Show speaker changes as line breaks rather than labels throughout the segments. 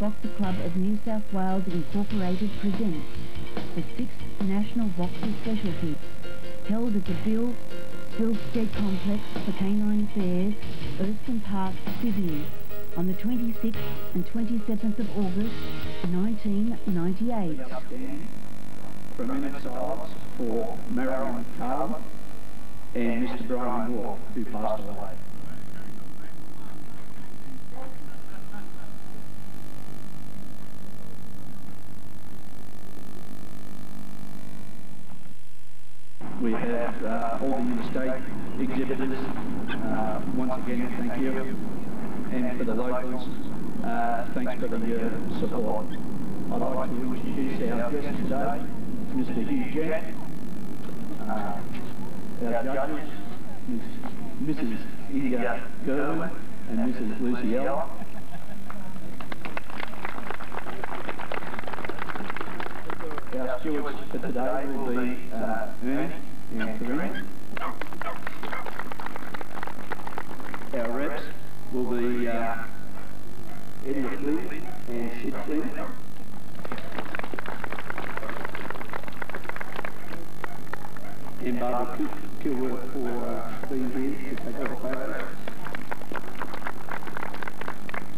Boxer Club of New South Wales Incorporated presents the sixth National Boxer Specialty, held at the Bill Bilstead Complex for Canine Affairs, Erskine Park, Sydney, on the 26th and 27th of August, 1998.
for a minute silence for Marilyn Carlin and Mr Brian Moore, who passed away. We have uh, all the interstate exhibitors. Uh, once again, thank you. And for the locals, uh, thanks for the uh, support. I'd like to introduce our guest today, Mr Hugh Jett. Uh, our judges, Miss, Mrs Inge Gerwin and Mrs Lucy Ella. Our stewards for today will be uh, Ernie and Corinne. Our reps will be uh, Eddie Flynn and Sid Flynn. And Barbara Kil- Kilworth for uh, being here to take over photos.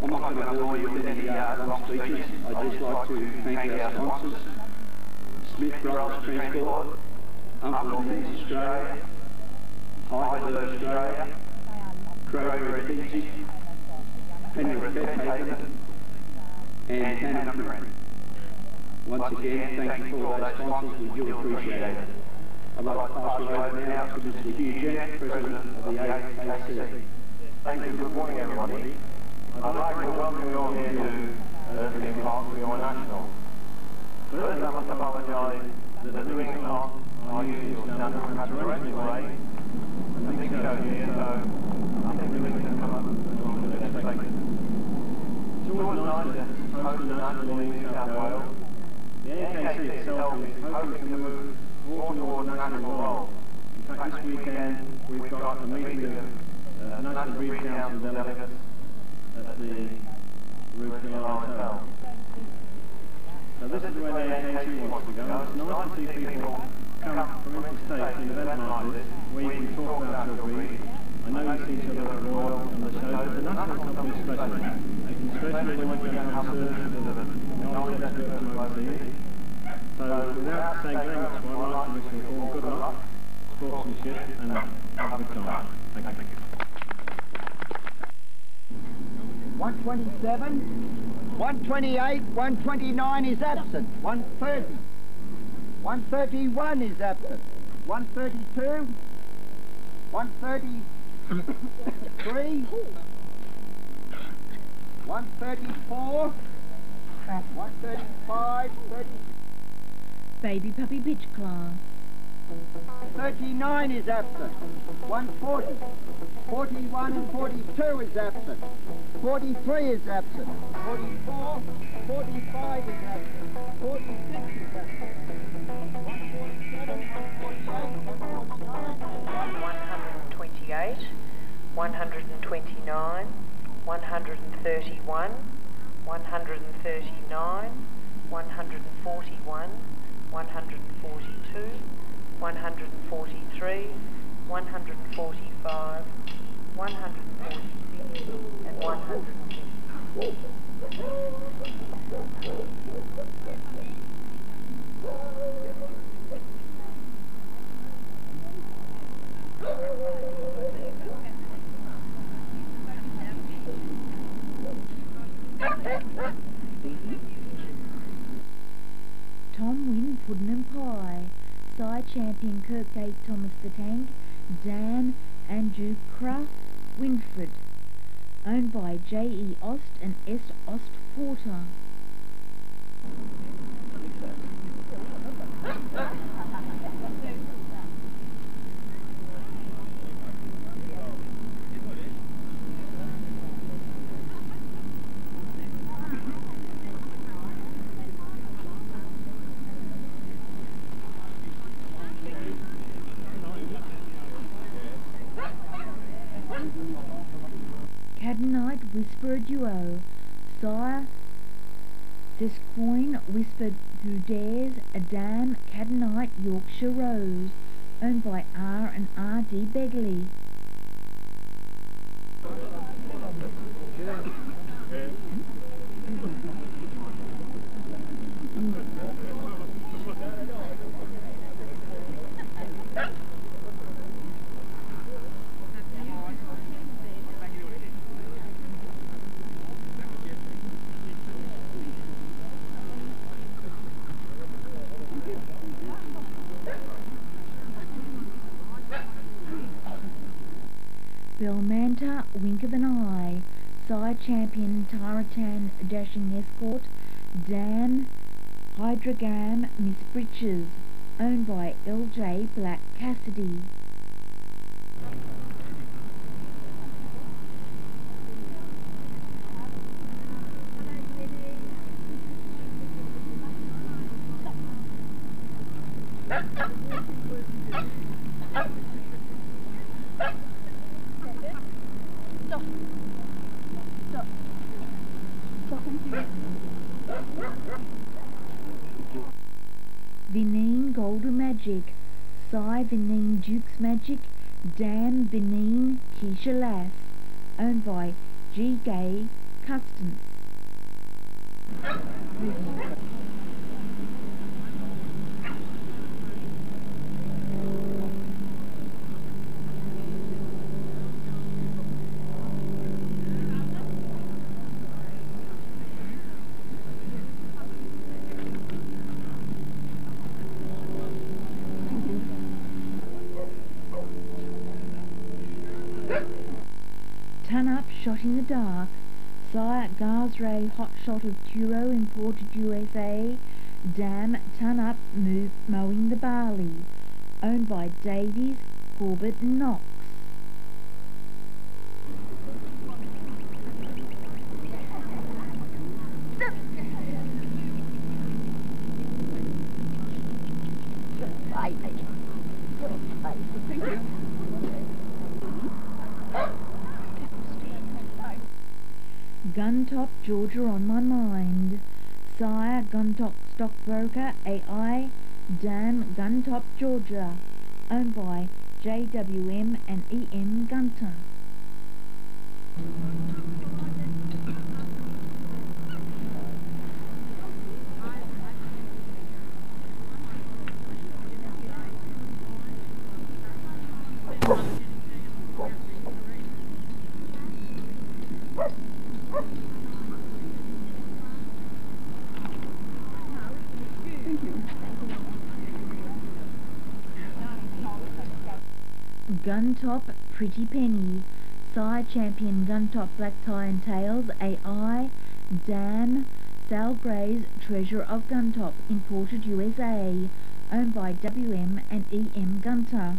I'm not going to bore you with any uh, long speeches. I'd just like to thank our sponsors, Smith Brothers Transport, Uncle Vince Australia, Heidelberg Australia, Kroger Fiji, Penrith Bedhaven, and Hannah Print. Once again, thank you for all those sponsors, we do appreciate it. I'd like to pass you over now to Mr Hugh Jett, President of the AAC.
Thank you. Good morning, everybody. I'd like to welcome you all here to Erskine Park your national. First, I must apologise that the doing o'clock I usually stand up and have the I think the meeting can come up to host the AKC itself is to move more. In fact, this weekend we've got meeting of National delegates at the Hotel. So this is where the AKC wants to go. It's nice to see people come from interstate to event where you can talk about your breed. I know you see each other at Royal and the show, but you have of knowledge from overseas. So without saying very much to wish you all good luck, sportsmanship, and have a good time. Thank you.
127, 128, 129 is absent, 130, 131 is absent, 132, 133, 134, 135, 30,
Baby Puppy Bitch Class.
39 is absent, 140, 41 and 42 is absent, 43 is absent, 44, 45 is absent, 46 is absent, 148, 149,
129, 131, 139, 141, 142, 143, 145, 146, and 150.
Tom Wynn Puddenham Pie, sire champion Kirkgate Thomas the Tank, Dam Andrew Cra Winfred, owned by J.E. Ost and S. Ost Porter. Whisperer Duo, Sire Descoyne Whispered Who Dares, Adam Canaanite Yorkshire Rose, owned by R and R D Begley. Belmanta Wink of an Eye, sire champion Taratan Dashing Escort, Dam Hydrogram Miss Britches, owned by LJ Black Cassidy. Vinine Golden Magic, Sire Vinine Duke's Magic, Dan Vinine Keisha Lass, owned by G. Gay Customs. Ton Up Shot in the Dark, Sire Garsray Hot Shot of Turo imported USA, Dam Ton Up Move Mowing the Barley, owned by Davies, Corbett and Knox. Georgia on my mind. Sire Guntop Stockbroker AI Dam Guntop, Georgia. Owned by JWM and EM Gunter. Guntop Pretty Penny, Sire Champion Guntop Black Tie and Tails AI, Dam Salgrays Treasure of Guntop, imported USA, owned by WM and EM Gunter.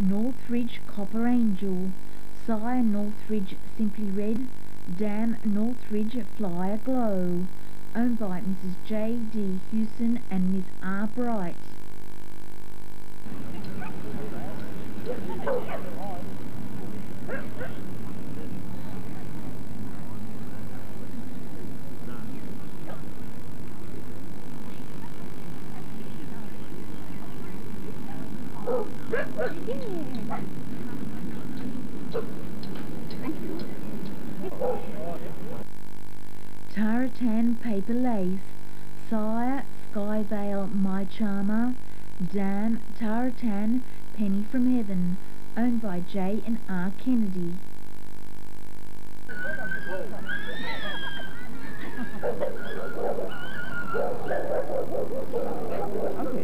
Northridge Copper Angel, Sire Northridge Simply Red, Dam Northridge Flyer Glow, owned by Mrs. J. D. Hewson and Miss R. Bright. Taratan Paper Lace, Sire Skyvale My Charmer, Dam Taratan Penny from Heaven, owned by J and R Kennedy.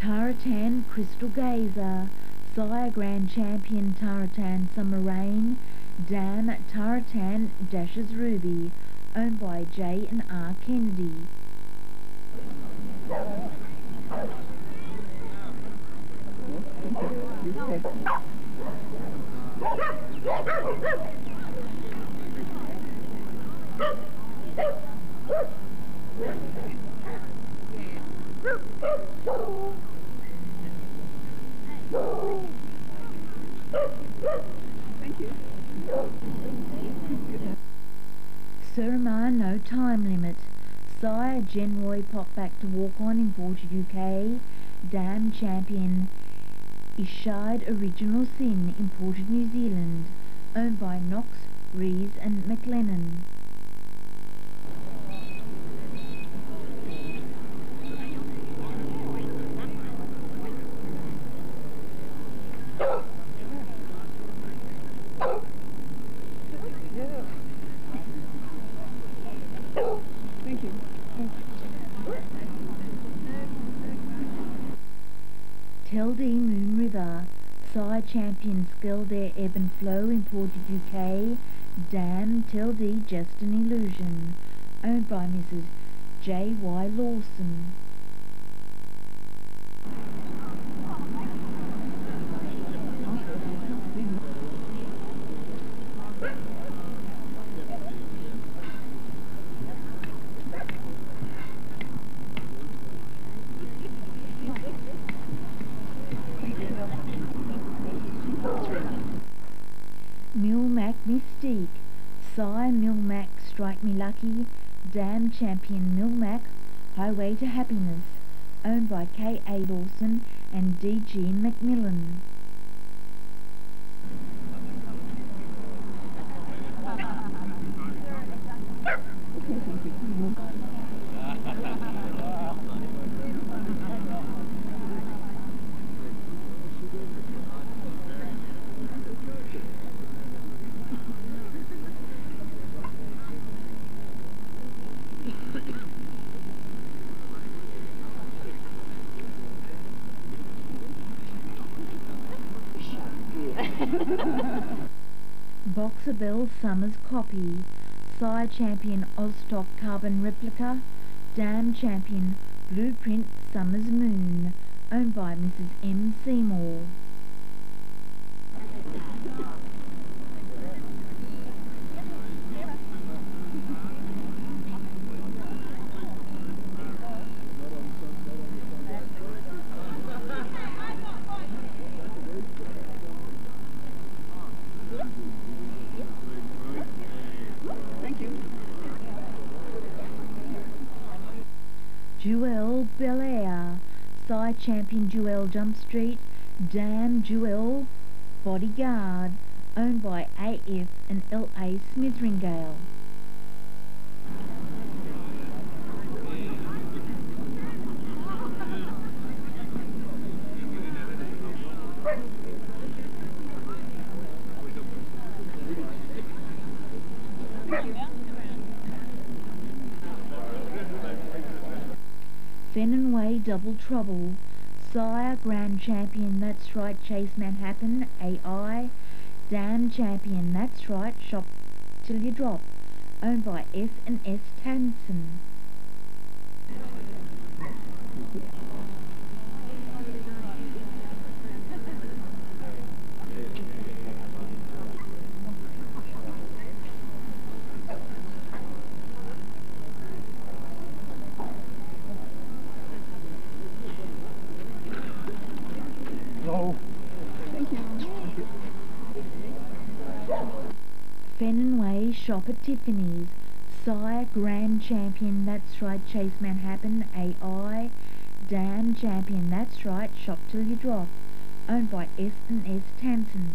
Taratan Crystal Gazer, Sire Grand Champion Taratan Summer Rain, Dam Taratan Dashes Ruby, owned by J and R Kennedy. Surma No Time Limit, Sire Genroy Pop Back to Walk On in imported UK, Dam Champion Ishard Original Sin imported New Zealand, owned by Knox, Rees and McLennan.
Thank you.
Teldee Moon River, Sire Champion Skeldare Ebb and Flow imported UK, Dam Teldee Just an Illusion, owned by Mrs. J. Y. Lawson. Milmac Mystique, Sire Milmac Strike Me Lucky, Dam Champion Milmac, Highway to Happiness, owned by K. A. Lawson and D. G. Macmillan. Summers Copy, Sire Champion Ozstock Carbon Replica, Dam Champion Blueprint Summers Moon, owned by Mrs. M. Seymour. Jewel Belair, Sire Champion Jewel Jump Street, Dam Jewel Bodyguard, owned by AF and LA Smithringale. Fenenway Double Trouble, Sire Grand Champion That's Right Chase Manhattan AI Dam Champion That's Right Shop Till You Drop. Owned by S and S Tanson. Shop at Tiffany's. Sire Grand Champion That's Right Chase Manhattan AI Dam Champion That's Right Shop Till You Drop owned by S and S Tanson.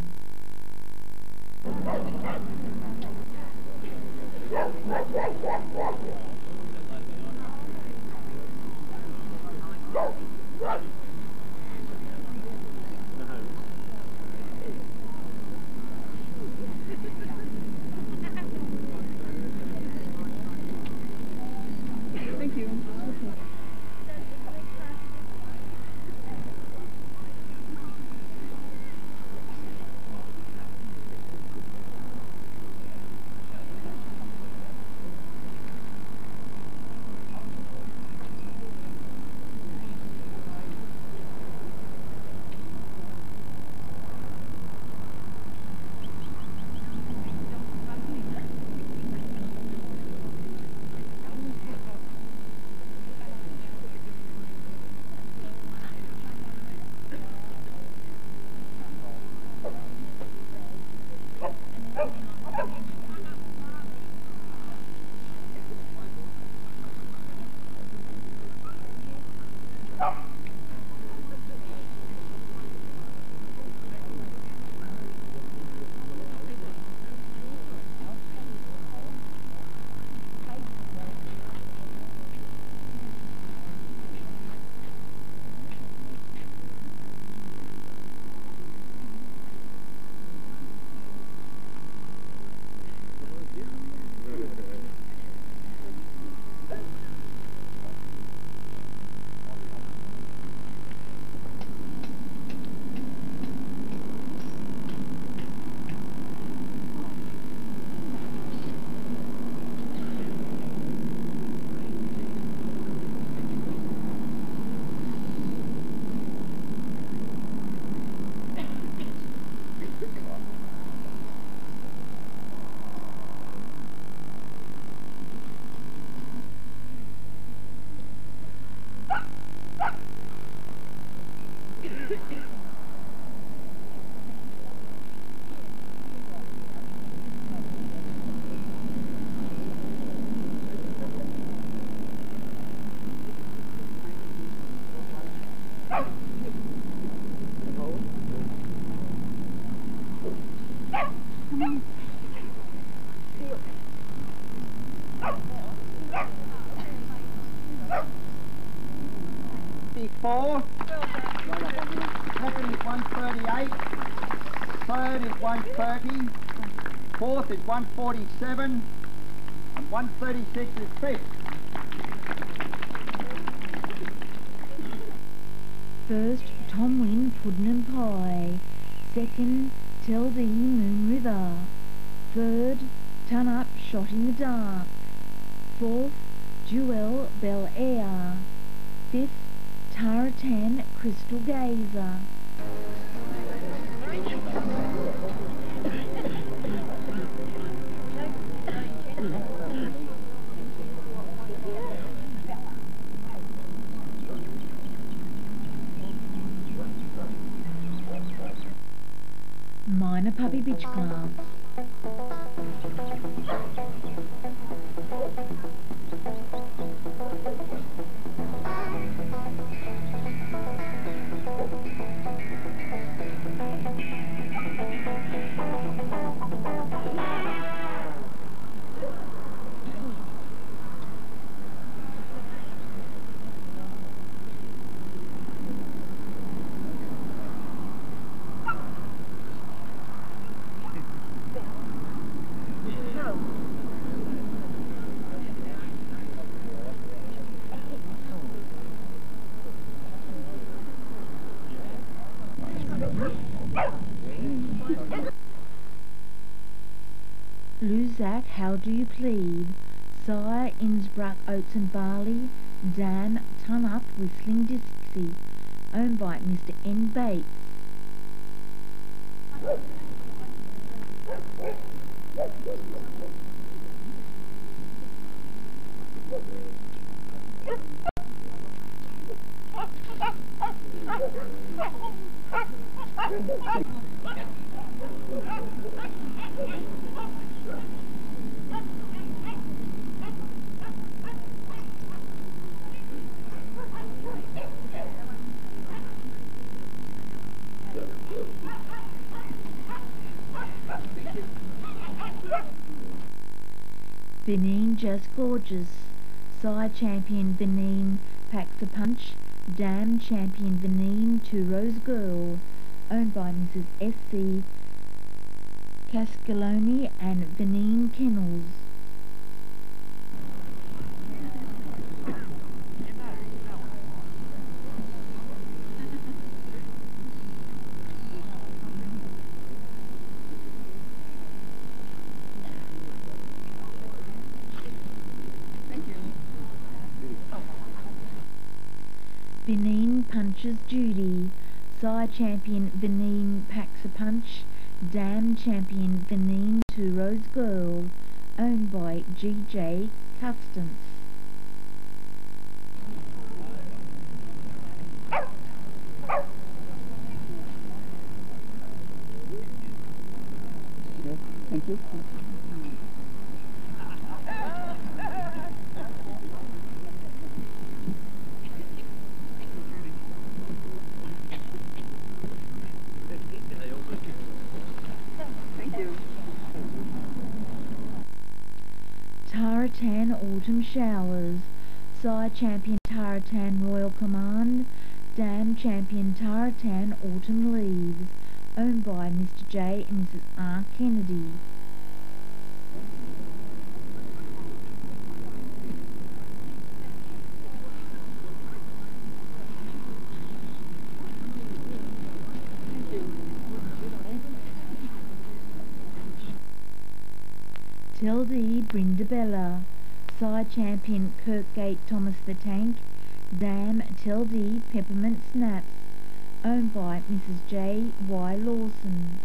third is 130, fourth is 147, and 136 is fifth.
First, Tom Wynn Puddin' and Pie. Second, Teldee Moon River. Third, Ton Up Shot in the Dark. Fourth, Jewel Bel Air. Fifth, Taratan Crystal Gazer. Minor Puppy Beach how do you plead? Sire, Innsbruck, oats and barley. Dam, ton up, whistling Dixie. Owned by Mr. N. Bates. Benin just gorgeous. Sire champion Benin packs a punch. Dam champion Benin two rose girl. Owned by Mrs. S.C. Cascaloni and Benin Kennels. Benin punches Judy. Sire champion Benin packs a punch. Dam champion Benin two rose girl. Owned by G.J. Customs.
Yes, thank you. Thank you.
Taratan Autumn Showers. Sire champion Taratan Royal Command. Dam champion Taratan Autumn Leaves. Owned by Mr. J and Mrs. R. Kennedy. Teldee Brindabella. Sire champion Kirkgate Thomas the Tank. Dam Teldee Peppermint Snaps. Owned by Mrs. J. Y. Lawson.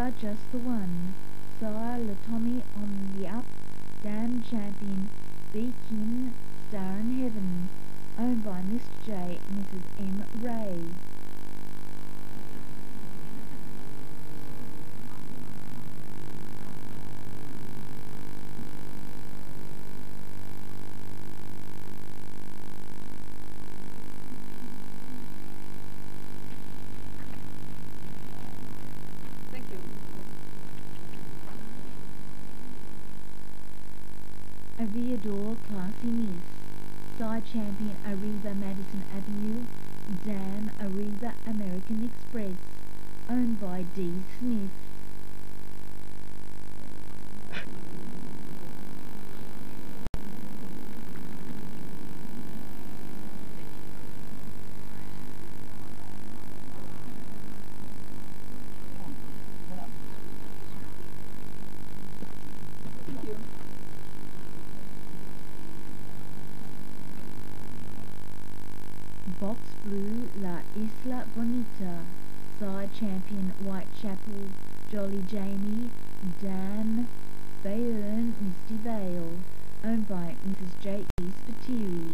Lambda just the one. Sire Latomi on the up. Dam champion Beacon Star in Heaven. Owned by Mr. J and Mrs. M. Ray. Aviador Classy Miss. Sire champion Arriba Madison Avenue. Dam Arriba American Express. Owned by D. Smith. Box Blue La Isla Bonita. Sire champion Whitechapel Jolly Jamie. Dam Bayern Misty Vale. Owned by Mrs. J. E. Spiteri.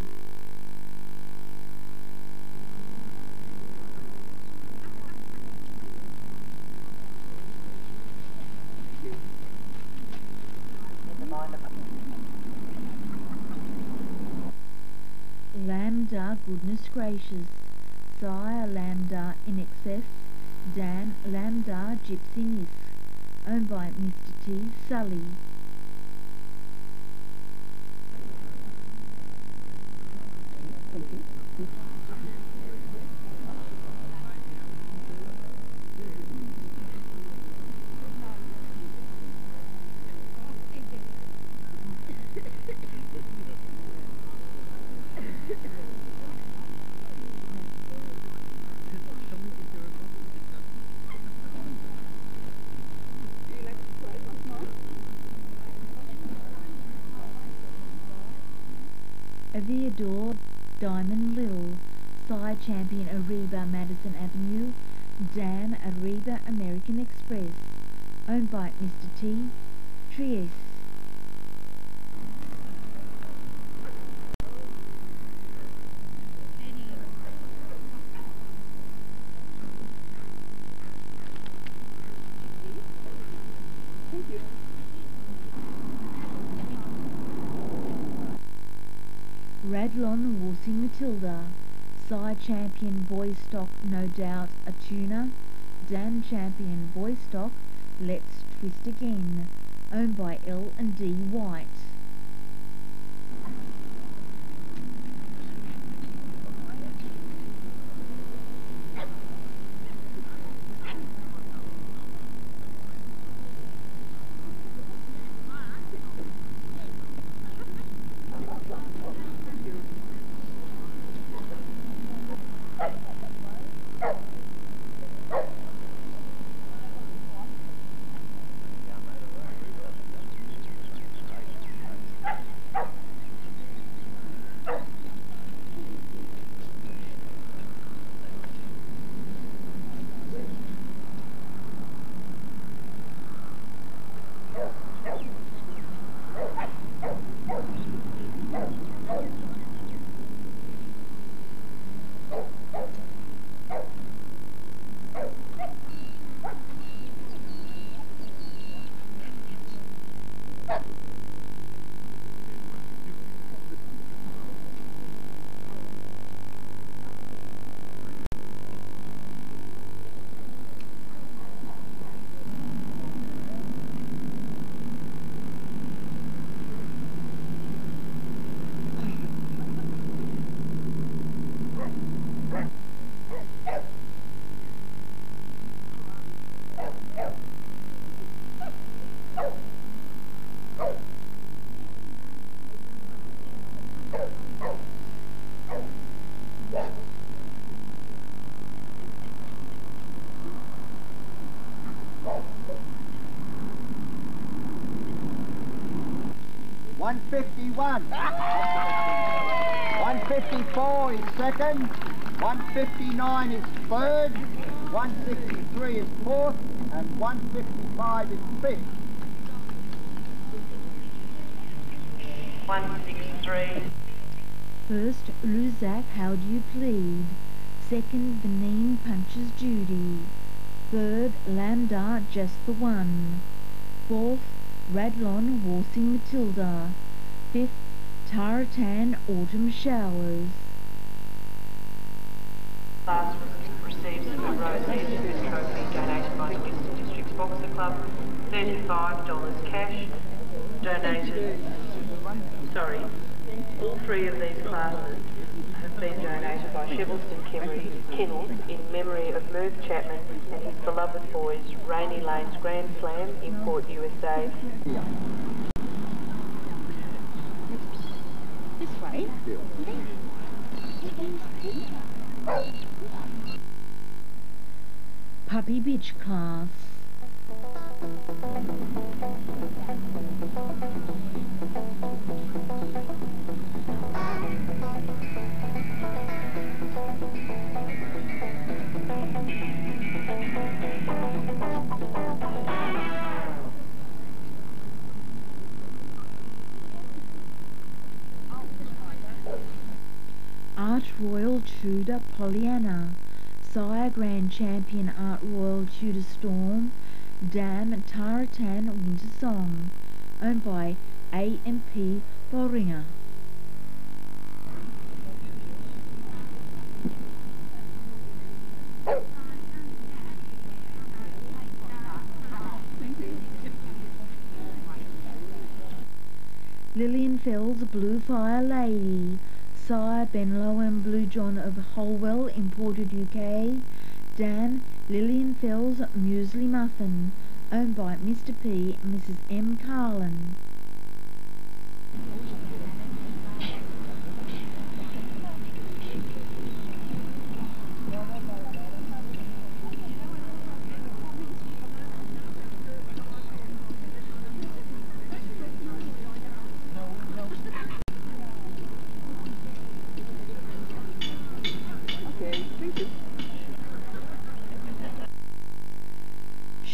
in the minor
Lambda Goodness Gracious. Sire Lambda in excess. Dam Lambda Gypsy Miss. Owned by Mr. T. Sully. Aviador Diamond Lil. Sire champion Arriba Madison Avenue. Dam Arriba American Express. Owned by Mr. T. Trieste. Matilda. Sire champion boy stock no doubt a tuner. Dam champion boy stock let's twist again. Owned by L and D White.
One fifty-one. One fifty-four is second. One fifty-nine is third. One sixty-three is fourth, and one fifty-five is fifth.
163,
First, Luzac, how do you plead? Second, Benin punches Judy. Third, Lambda, just the one. Fourth, Radlon, Waltzing Matilda. Fifth, Taratan, autumn showers.
re- receives the Rose Edgeworth Trophy donated by the Kingston Districts Boxer Club, $35 cash, donated Sorry, all three of these classes have been donated by Shevelston Kennels in memory of Merv Chapman and his beloved boys, Rainy Lane's Grand Slam in Port USA.
This
Puppy bitch class. Tudor Pollyanna, Sire Grand Champion Art Royal Tudor Storm, Dam Taratan Winter Song, owned by A&P Boehringer. Lilienfels Blue Fire Lady, Sire Benlow and Blue John of Holwell, imported UK. Dam Lilienfels Muesli Muffin, owned by Mr. P and Mrs. M. Carlin.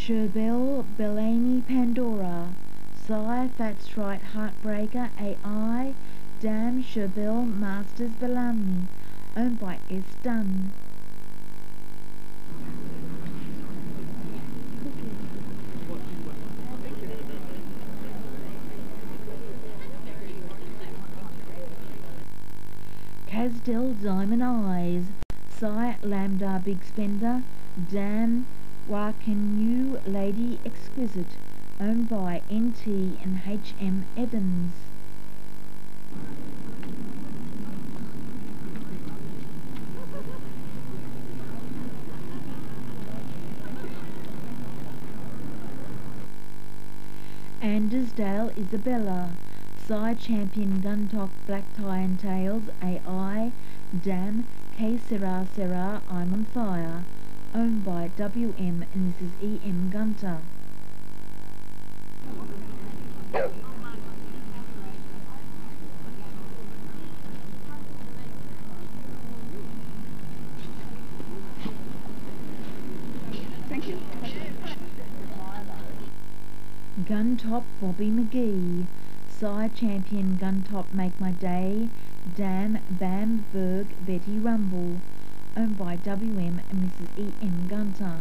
Sherbel Bellamy Pandora, Sire That's Right Heartbreaker AI, Dam Sherbel Masters Bellamy, owned by S. Dunn. Casdell Diamond Eyes, Sire Lambda Big Spender, Dam Wakenu Lady Exquisite, owned by NT and HM Evans. Andersdale Isabella, Sire Champion Guntop Black Tie and Tails AI, Dam K Serra Serra I'm on Fire, owned by WM and Mrs. E. M. Gunter. Guntop Bobby McGee, Sire Champion Guntop Make My Day, Dam Bamberg Betty Rumble, owned by WM and Mrs. E. M. Gunter.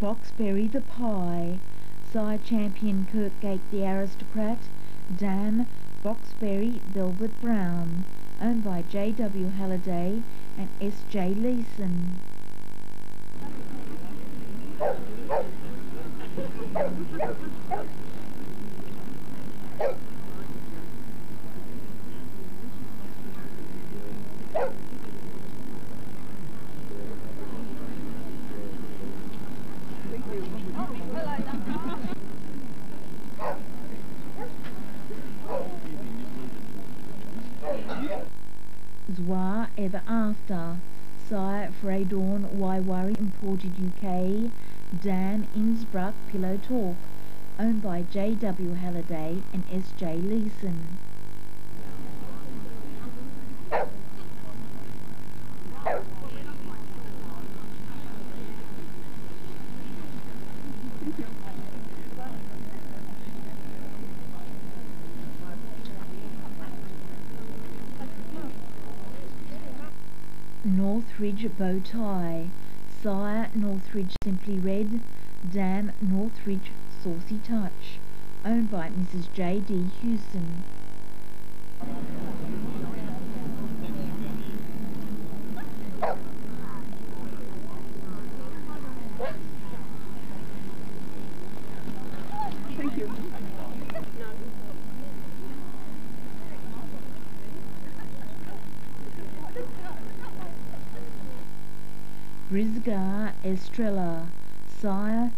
Boxberry the Pie, Sire Champion Kirkgate the Aristocrat, Dam Boxberry Velvet Brown, owned by J.W. Halliday and S.J. Leeson. Zwa Ever After, Sire Freydorn Why Worry imported UK, Dam Innsbruck Pillow Talk, owned by J.W. Halliday and S.J. Leeson. Northridge Bow Tie, Sire Northridge Simply Red, Dam Northridge Saucy Touch, owned by Mrs. J.D. Houston.
Thank you.
Brisgar Estrella, sire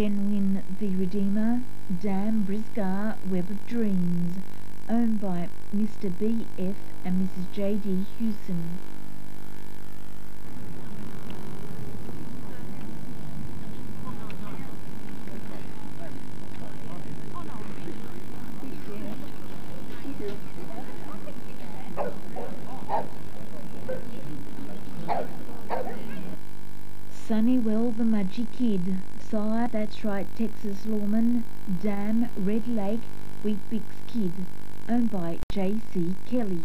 Shenwin the Redeemer, Dam Brisgar Web of Dreams, owned by Mr. B. F. and Mrs. J. D. Hewson. Sunnywell the Mudgy Kid, sire That's Right Texas Lawman, Dam Red Lake Wheat Bix Kid, owned by J. C. Kelly.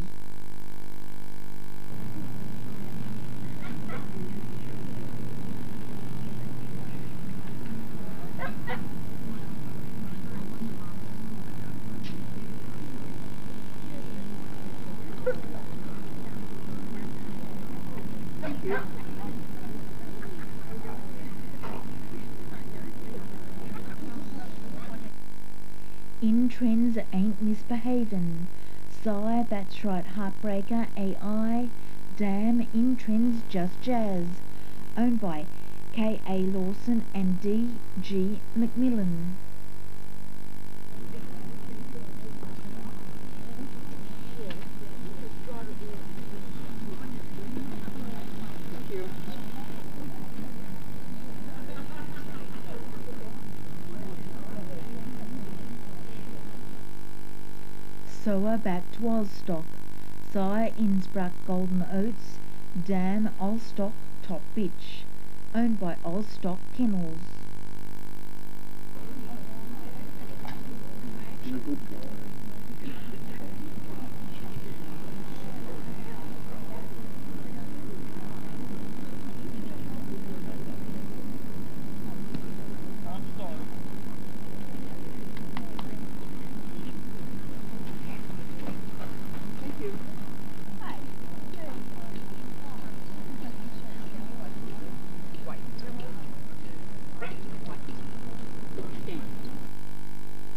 In Trends Ain't Misbehavin', Sire That's Right Heartbreaker AI, Dam, In Trends Just Jazz, owned by K. A. Lawson and D. G. McMillan. Sower back to Ozstock, Sire Innsbruck Golden Oats, Dam Ozstock Top Bitch, owned by Ozstock Kennels.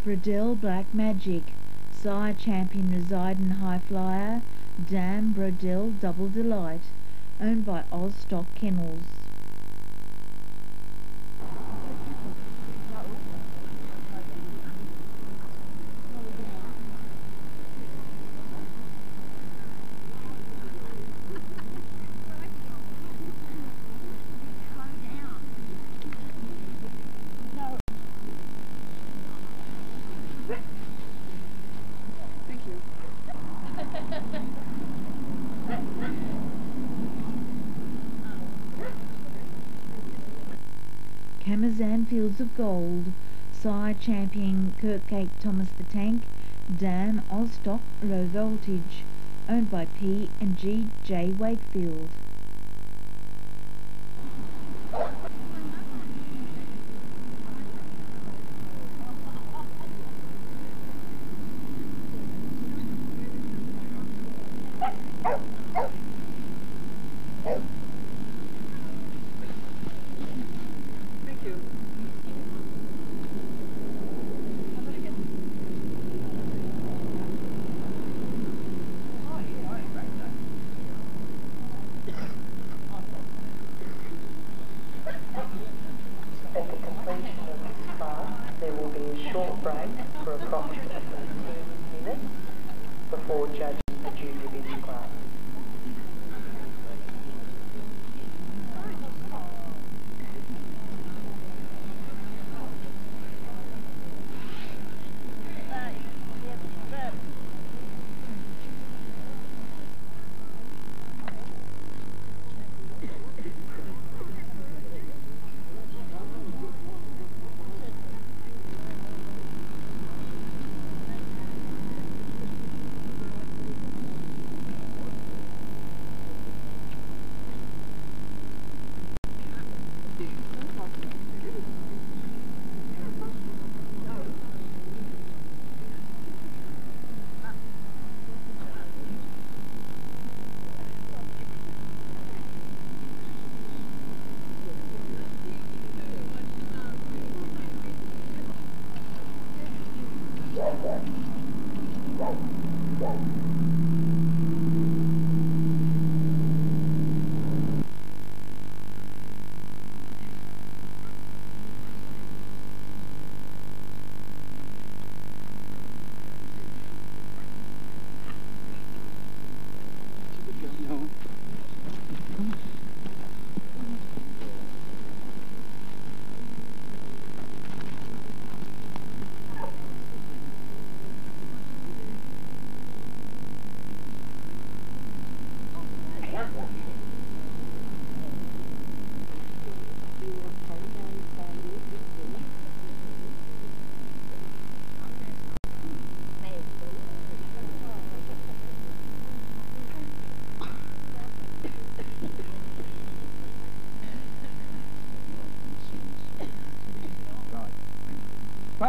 Bradell Black Magic, Sire Champion Residin' High Flyer, Dam Brodell Double Delight, owned by Ozstock Kennels.
Thank you.
Camazan Fields of Gold, Sire Champion Kirkgate Thomas the Tank, Dam Ozstock Low Voltage, owned by P and G J Wakefield.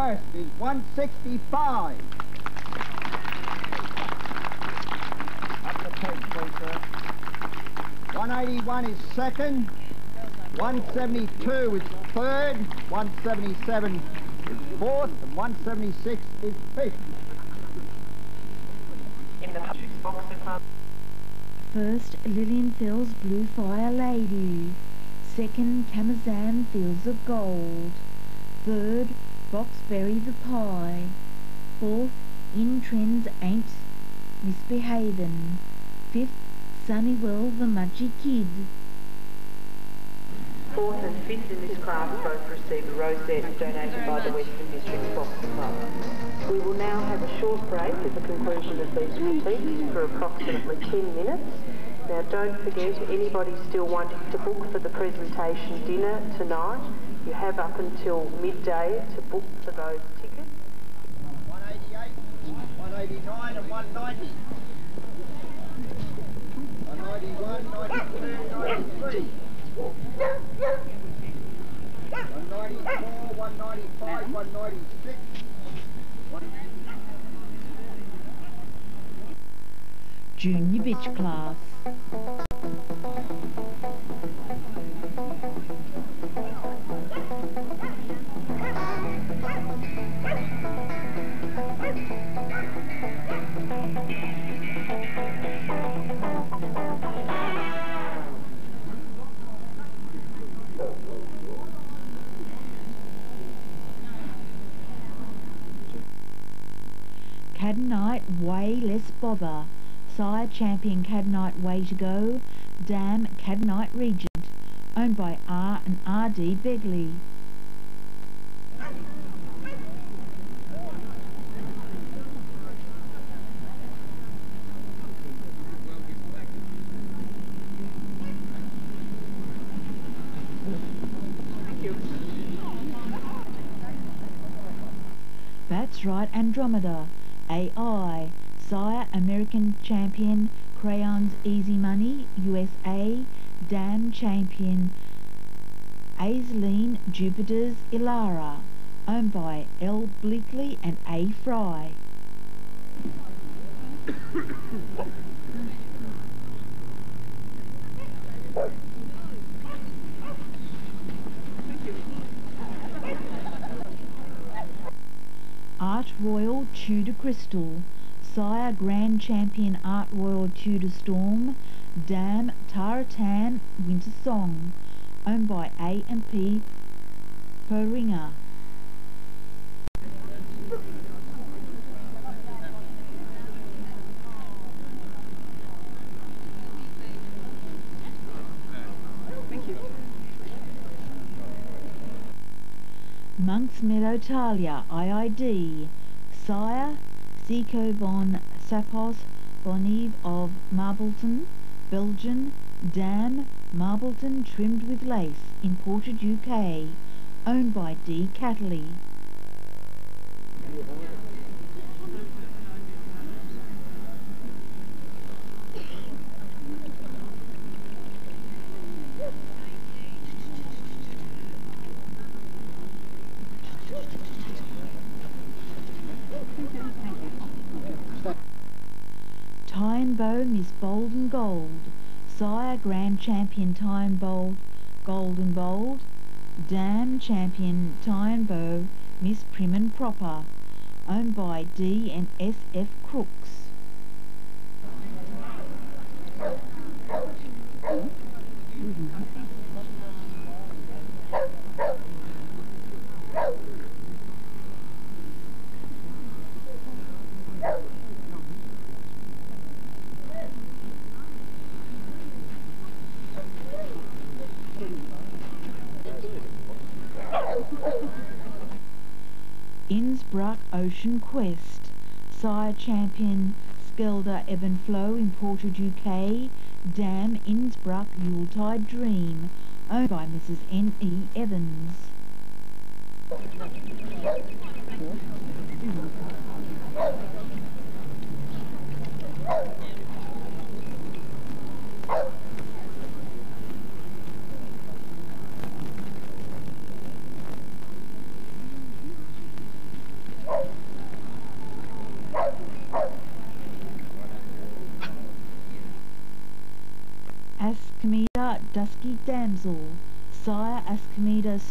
First is 165. Up the pace, please, sir. 181 is second. 172 is third. 177 is fourth. And 176 is fifth.
In the Boxer Club.
First, Lilienfels Blue Fire Lady. Second, Camazan Fields of Gold. Third, Boxberry the Pie. Fourth, In Trends Ain't Misbehavin'. Fifth, Sunnywell the Mudgy Kid.
Fourth and fifth in this class both received a rosette donated by the Western District Boxer Club. We will now have a short break at the conclusion of these critiques for approximately 10 minutes. Now don't forget, anybody still wanting to book for the presentation dinner tonight, you have up until midday to book for those tickets.
188, 189 and 190. 191, 92, 93. 194, 195, 196.
Junior Bitch Class. Way Less Bother. Sire Champion Cadonite Way to Go. Dam Cadonite Regent. Owned by R and R.D. Begley. That's right, Andromeda. AI. Sire American Champion Crayons Easy Money USA. Dam Champion Aislene Jupiter's Ilara. Owned by L. Bleakley and A. Fry. Art Royal Tudor Crystal, Sire Grand Champion Art Royal Tudor Storm, Dam Taratan Winter Song, owned by A and Monks Meadow Talia, IID, Sire, Seco von Sapos Bonive of Marbleton, Belgian, Dam, Marbleton trimmed with lace, imported UK, owned by D. Catley. Tyne Bow Miss Bold and Gold, Grand Champion Time Bold, Golden Bold, Dam Champion Time Bow Miss Prim and Proper, owned by D and S F Crooks. Quest, sire champion Skelder Ebb and Flow imported UK, Dam Innsbruck Yuletide Dream, owned by Mrs. N. E. Evans.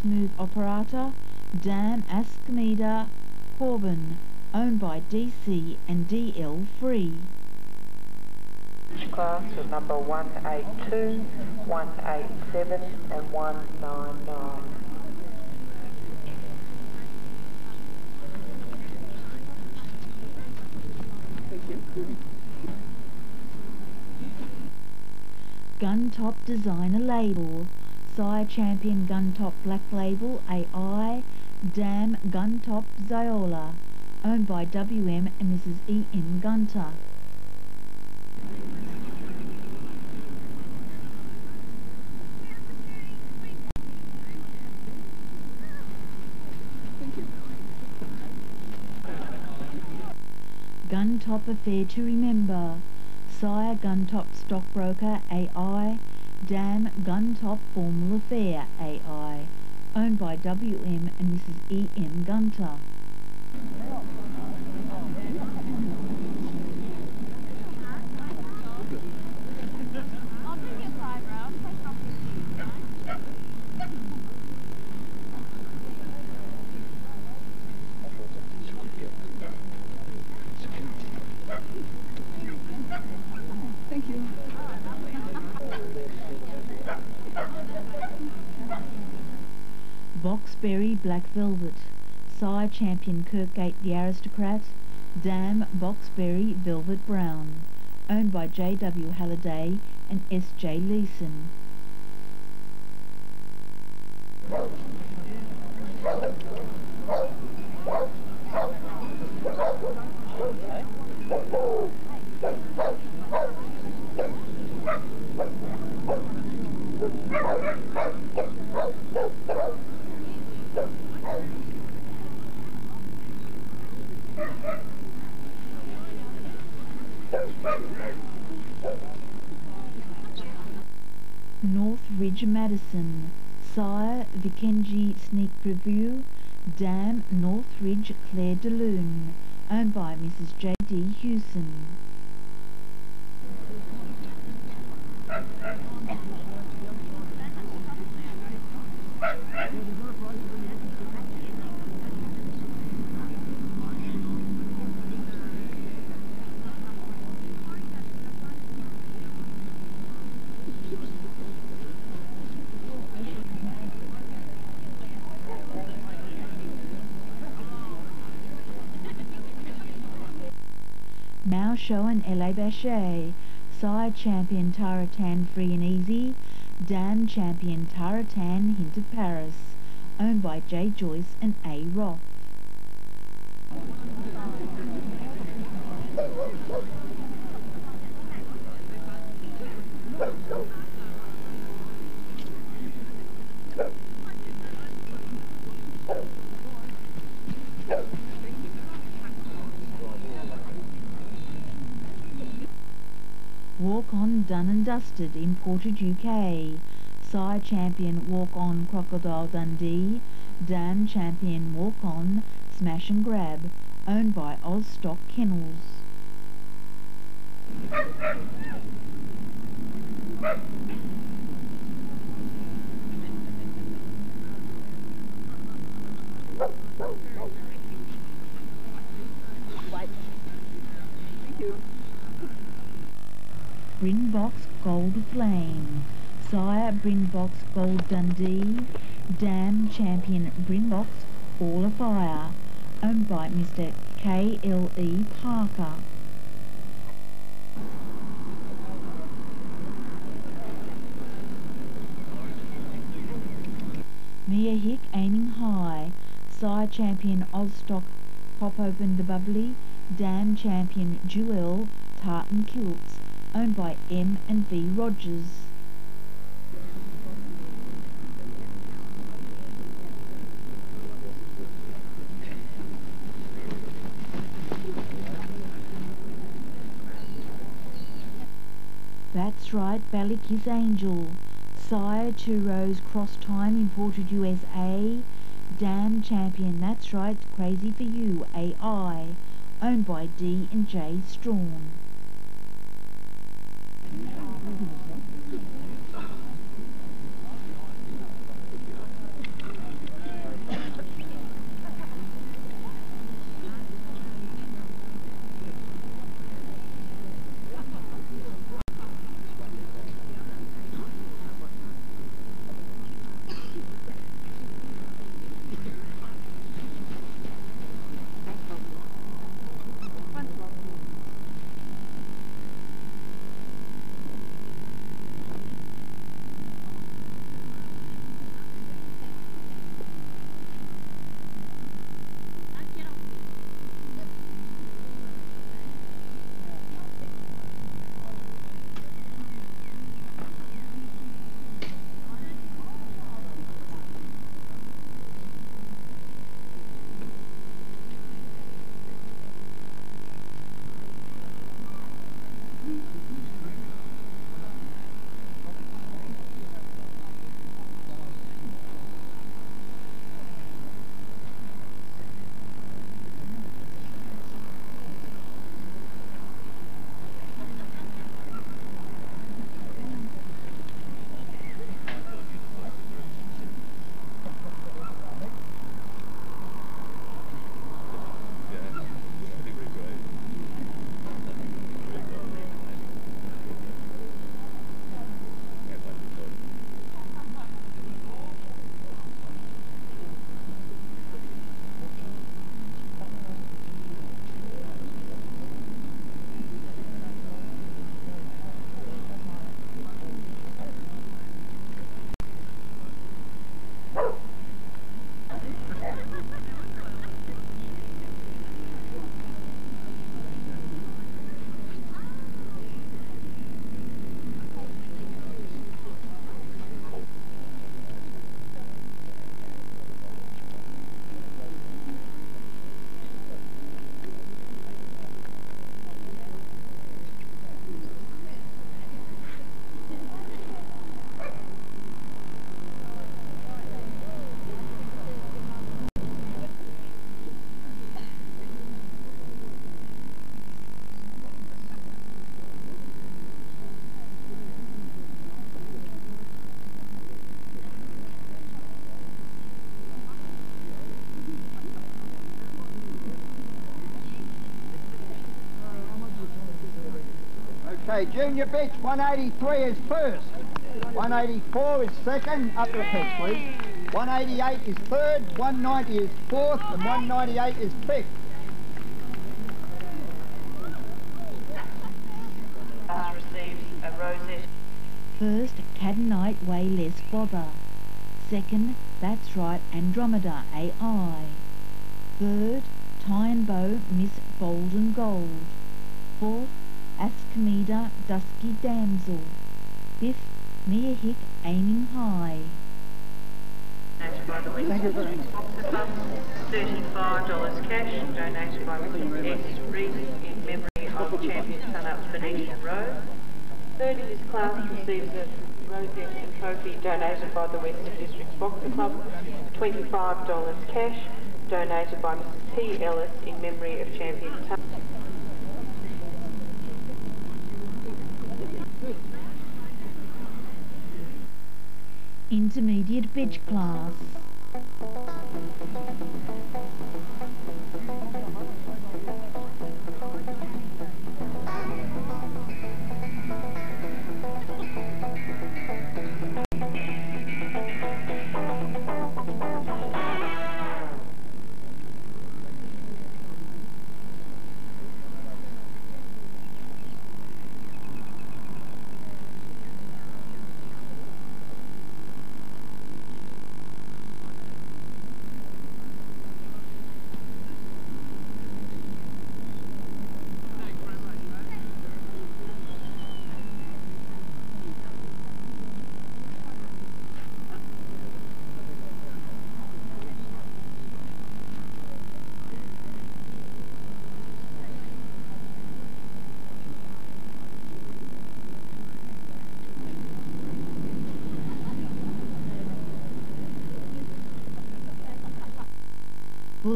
Smooth Operator, Dam Ascomida Corbin, owned by DC and DL Free.
Class with number 182, 187 and 199.
Gun Top Designer Label, Sire Champion Gun Top Black Label AI, Dam Gun Top Ziola, owned by WM and Mrs. E. M. Gunter. Gun Top Affair to Remember, Sire Gun Top Stockbroker AI, Dam Gun Top Formal Affair AI, owned by WM and Mrs. E. M. Gunter. Boxberry Black Velvet, Sire Champion Kirkgate the Aristocrat, Dam Boxberry Velvet Brown, owned by J.W. Halliday and S.J. Leeson. North Ridge Madison, Sire Vikenji Sneak Preview, Dam North Ridge Claire de Lune, owned by Mrs. J. D. Hewson. Mao Show and LA Bache. Sire Champion Taratan Free and Easy, Dam Champion Taratan Hint of Paris, owned by J. Joyce and A. Roth. Walk On Imported UK. Sire Champion Walk On Crocodile Dundee. Dam Champion Walk On Smash and Grab, owned by Ozstock Kennels. Brinbox Gold Flame, Sire Brinbox Gold Dundee, Dam Champion Brinbox All Afire, owned by Mr. K. L. E. Parker. Mia Hick aiming high. Sire champion Ozstock Pop Open the Bubbly. Dam champion Jewel Tartan Kilts. Owned by M and V Rogers. That's right, Ballykiss Angel. Sire Two Rose Cross Time imported USA. Dam Champion, that's right, Crazy for You, AI. Owned by D and J Strawn.
Okay, Junior Bitch 183 is first. 184 is second. Up the pitch, please. 188 is third. 190 is fourth. And 198 is fifth.
Class receives a rosette.
First, Cadenite Way Less Bother. Second, That's Right Andromeda AI.
By the Western Districts Boxer Club. $25 cash donated by Mrs. P. Ellis in memory of champion Tun-
Intermediate Bitch Class.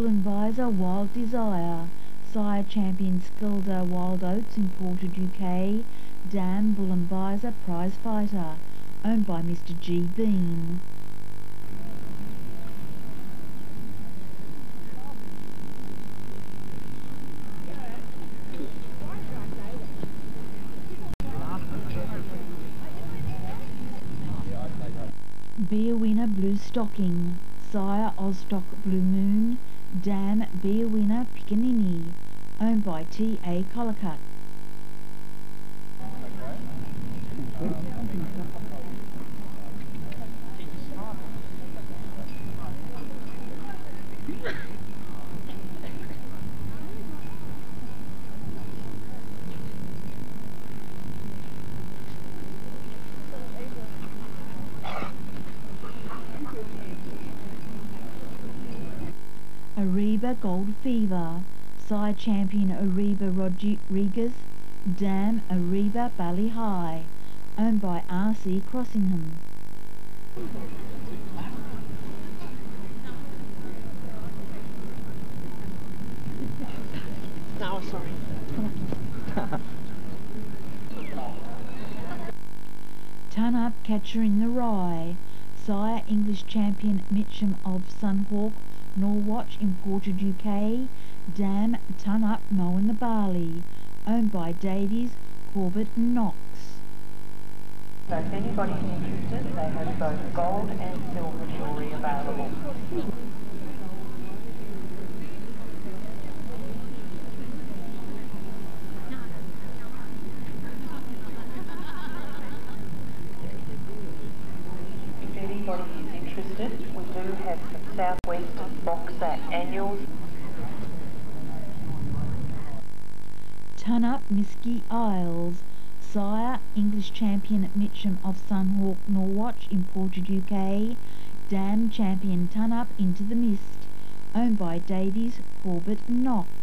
Bullenbizer Wild Desire, sire champion Skelder Wild Oats imported UK, Dam Bullenbizer prize fighter, owned by Mr G Bean. Beer winner Blue Stocking, sire Ozstock Blue Moon, Dam Beer winner Piccaninny, owned by T.A. Collicutt. Ariba Gold Fever, side champion Ariba Rodriguez, Dam Ariba Bally High, owned by R.C. Crossingham.
No, sorry.
Ton Up Catcher in the Rye, sire English champion Mitcham of Sunhawk, Norwatch imported UK, Dam Ton Up Mowing the Barley, owned by Davies, Corbett and Knox.
So if anybody's interested, they have both gold and silver jewellery available. If anybody is interested, we do have some Southwest Annuals
Ton Up Misky Isles, sire English champion at Mitcham of Sunhawk Norwatch imported UK, Dam champion Ton Up Into the Mist, owned by Davies, Corbett and Knox.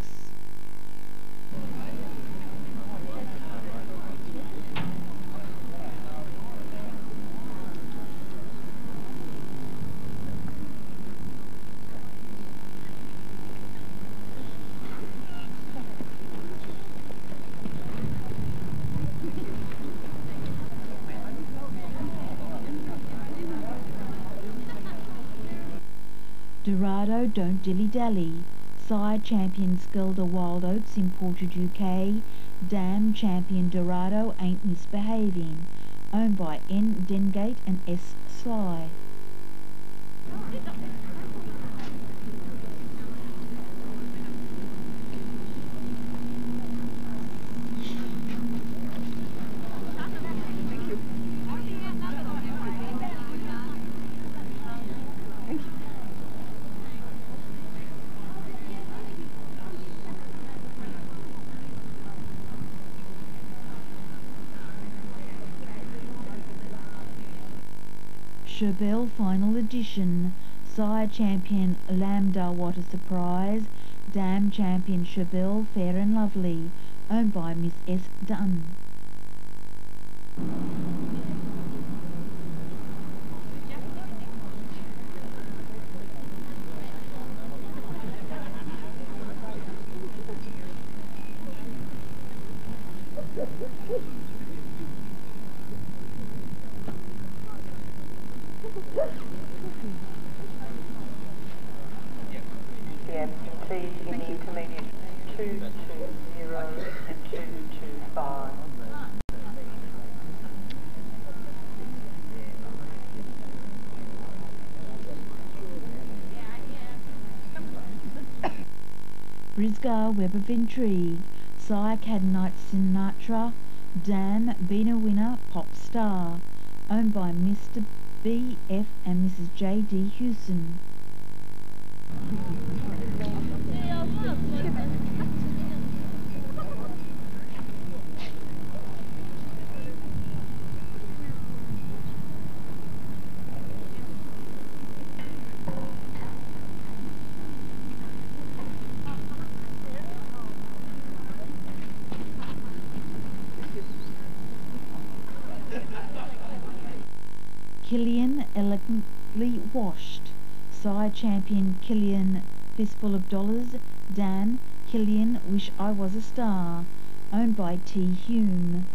Dorado Don't Dilly Dally, side champion Skelder Wild Oats imported UK, Dam champion Dorado Ain't Misbehaving, owned by N. Dengate and S. Sly. Charbel Final Edition, sire champion Lambda What a Surprise, Dam champion Charbel Fair and Lovely, owned by Miss S. Dunn.
the absentees in the intermediate 220 and 225.
Brisgar Web of Intrigue, sire Canaanite Sinatra, Dam Bina Winner Pop Star, owned by Mr. B. F. and Mrs. J. D. Hewson. Killian Fistful of Dollars, Dam, Killian, Wish I Was a Star, owned by T. Hume.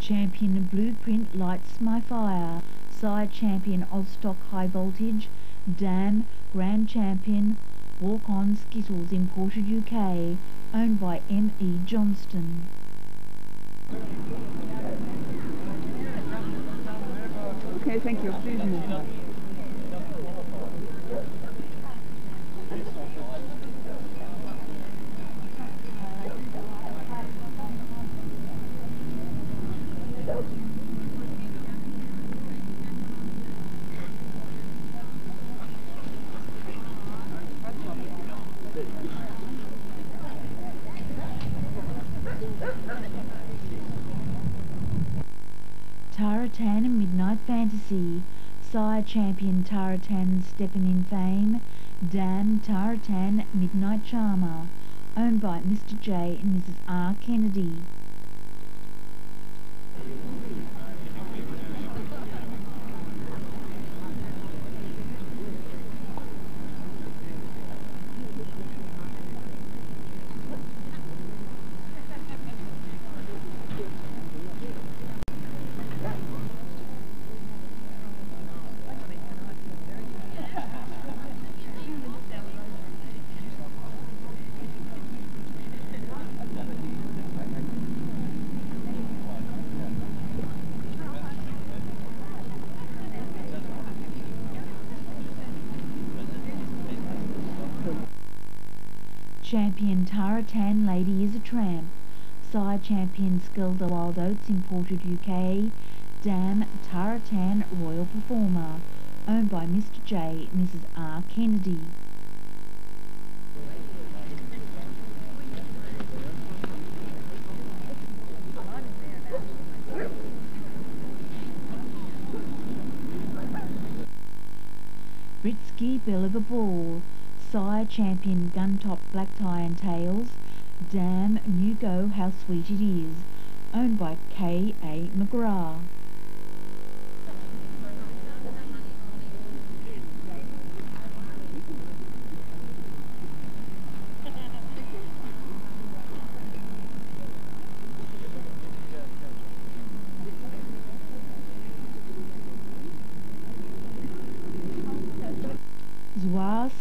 Champion Blueprint Lights My Fire, Sire Champion Ozstock High Voltage, Dam Grand Champion Walk On Skittles imported UK, owned by M. E. Johnston.
Okay, thank you. Please move on.
Taratan Midnight Fantasy, Sire Champion Taratan Stepping in Fame, Dam Taratan Midnight Charmer, owned by Mr. J and Mrs. R. Kennedy. Taratan Lady is a Tramp, Sire Champion Skelder Wild Oats imported UK, Dam Taratan Royal Performer, owned by Mr. J Mrs. R. Kennedy. Britsky Bell of a Ball, Sire Champion Guntop Black Tie and Tails, Dam New Go How Sweet It Is, owned by K. A. McGrath.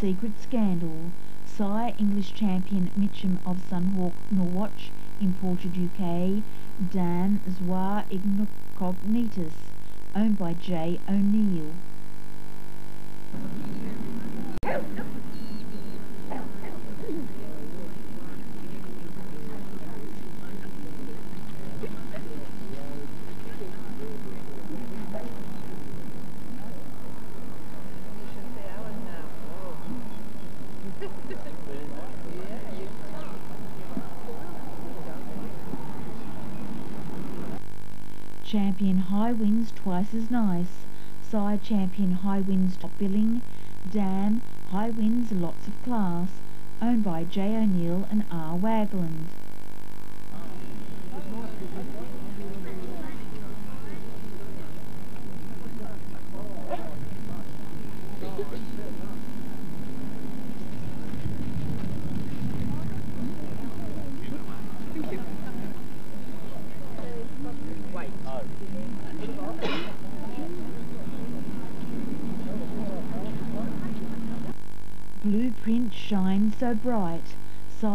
Secret Scandal, Sire English Champion Mitcham of Sunhawk Norwatch, imported UK, Dam Zwar Incognitus, owned by J. O'Neill. High Winds Twice as Nice, Sire Champion High Winds Top Billing, Dam High Winds Lots of Class, owned by J. O'Neill and R. Wagland.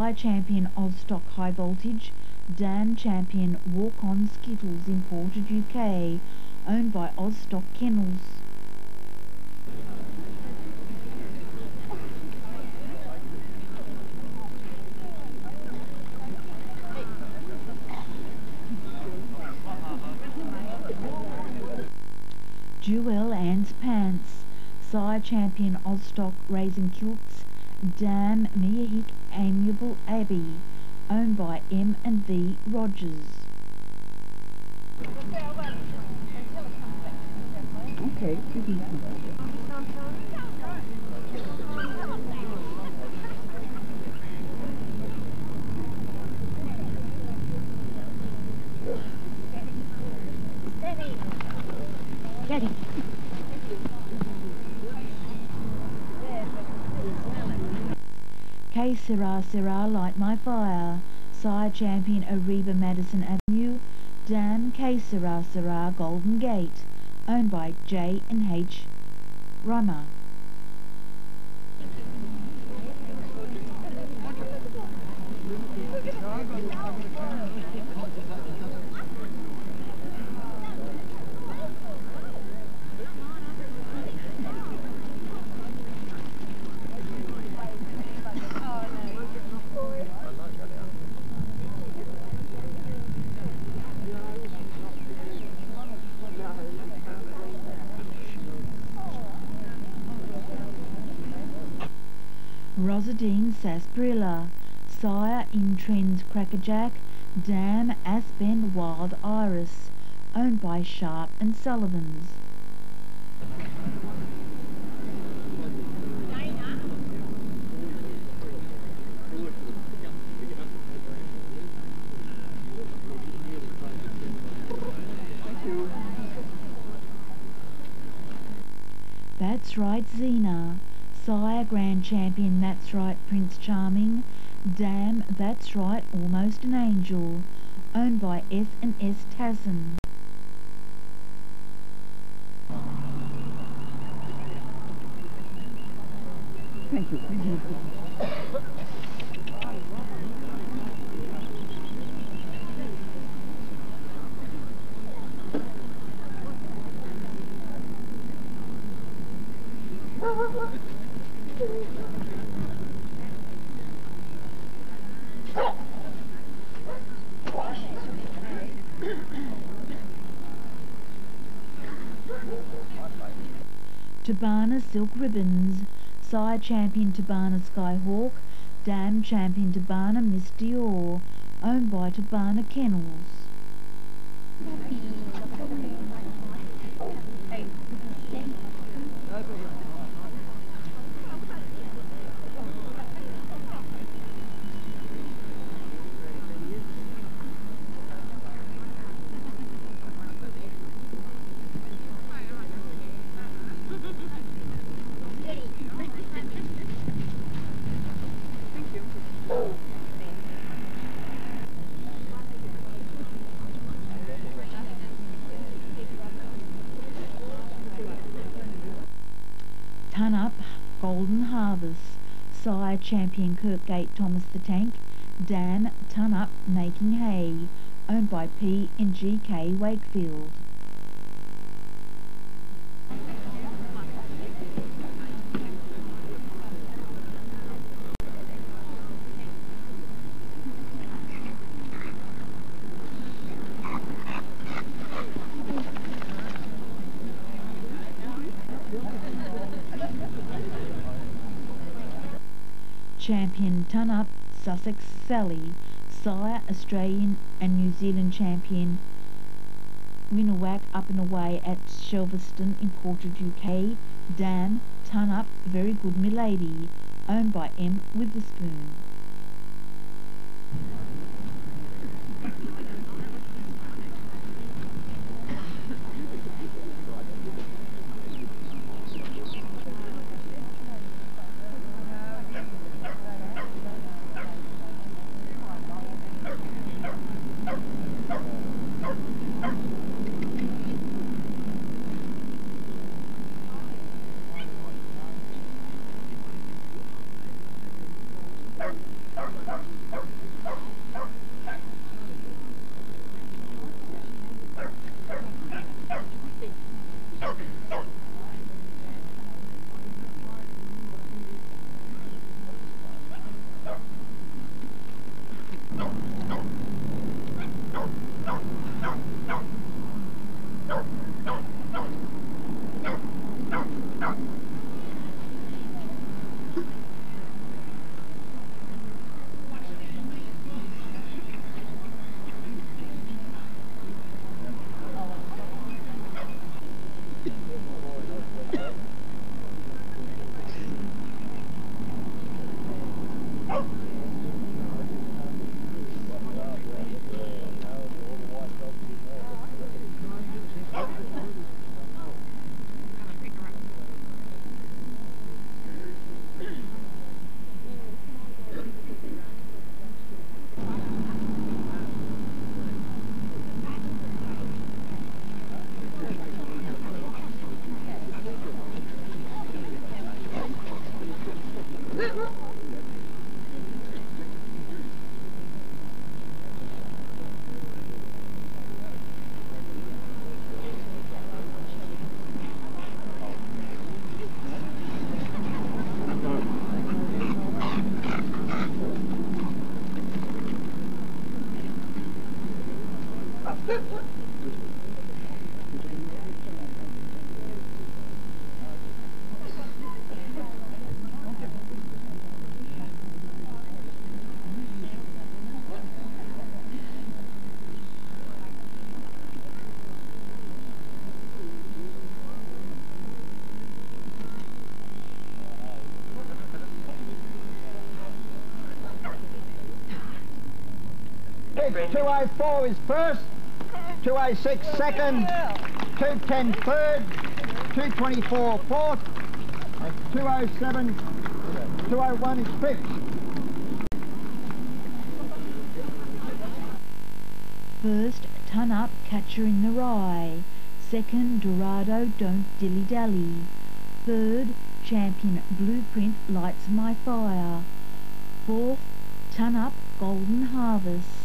Sire Champion Ozstock High Voltage, Dam Champion Walk On Skittles imported UK, owned by Ozstock Kennels. Jewel Ann's Pants, Sire champion Ozstock Raising Kilts, Dam Miahik Amiable Abbey, owned by M and V Rogers.
Okay, excuse me.
Daddy. K Syrah Syrah Light My Fire, Sire Champion Ariba Madison Avenue, Dam K Syrah Syrah Golden Gate, owned by J and H. Rama. Rosadine Sarsaparilla, Sire in Crackerjack, Dam Aspen Wild Iris, owned by Sharp and Sullivans. That's right, Xena. Sire Grand Champion, that's right, Prince Charming. Dam, that's right, Almost an Angel. Owned by S and S Tassin.
Thank you. Please move.
Tabana Silk Ribbons, Sire Champion Tabana Skyhawk, Dam Champion Tabana Miss Dior, owned by Tabana Kennels. Ton Up Golden Harvest, Champion Kirkgate Thomas the Tank, Dam Ton Up Making Hay, owned by P and GK Wakefield. Champion Ton Up Sally, Sire Australian and New Zealand Champion Winnewhack Up and Away at Shelverston imported UK, Dam Ton Up Very Good Milady, owned by M Witherspoon.
Kids, 204 is first, 206 second, 210 third, 224 fourth, and 207, 201 is fifth.
First, Ton Up, Catcher in the Rye. Second, Dorado, Don't Dilly Dally. Third, Champion Blueprint, Lights My Fire. Fourth, Ton Up, Golden Harvest.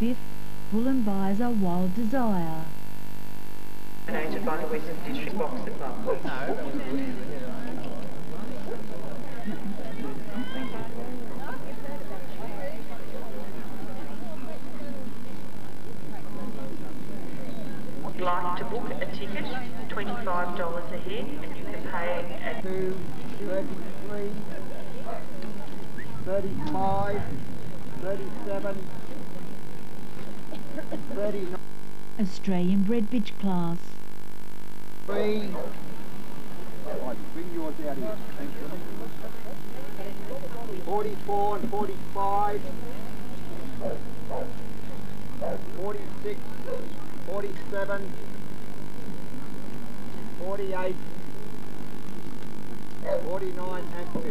Fifth, Bullenbeisser, Wild Desire.
Donated by the Western District Boxer Club. Would like to book a ticket, $25 a head, and you can pay at
2, 33, 35, 37, 39,
Australian Bred Bitch Class.
Right, bring yours out here. Thank you. 44 and 45, 46, 47, 48, 49 and 50.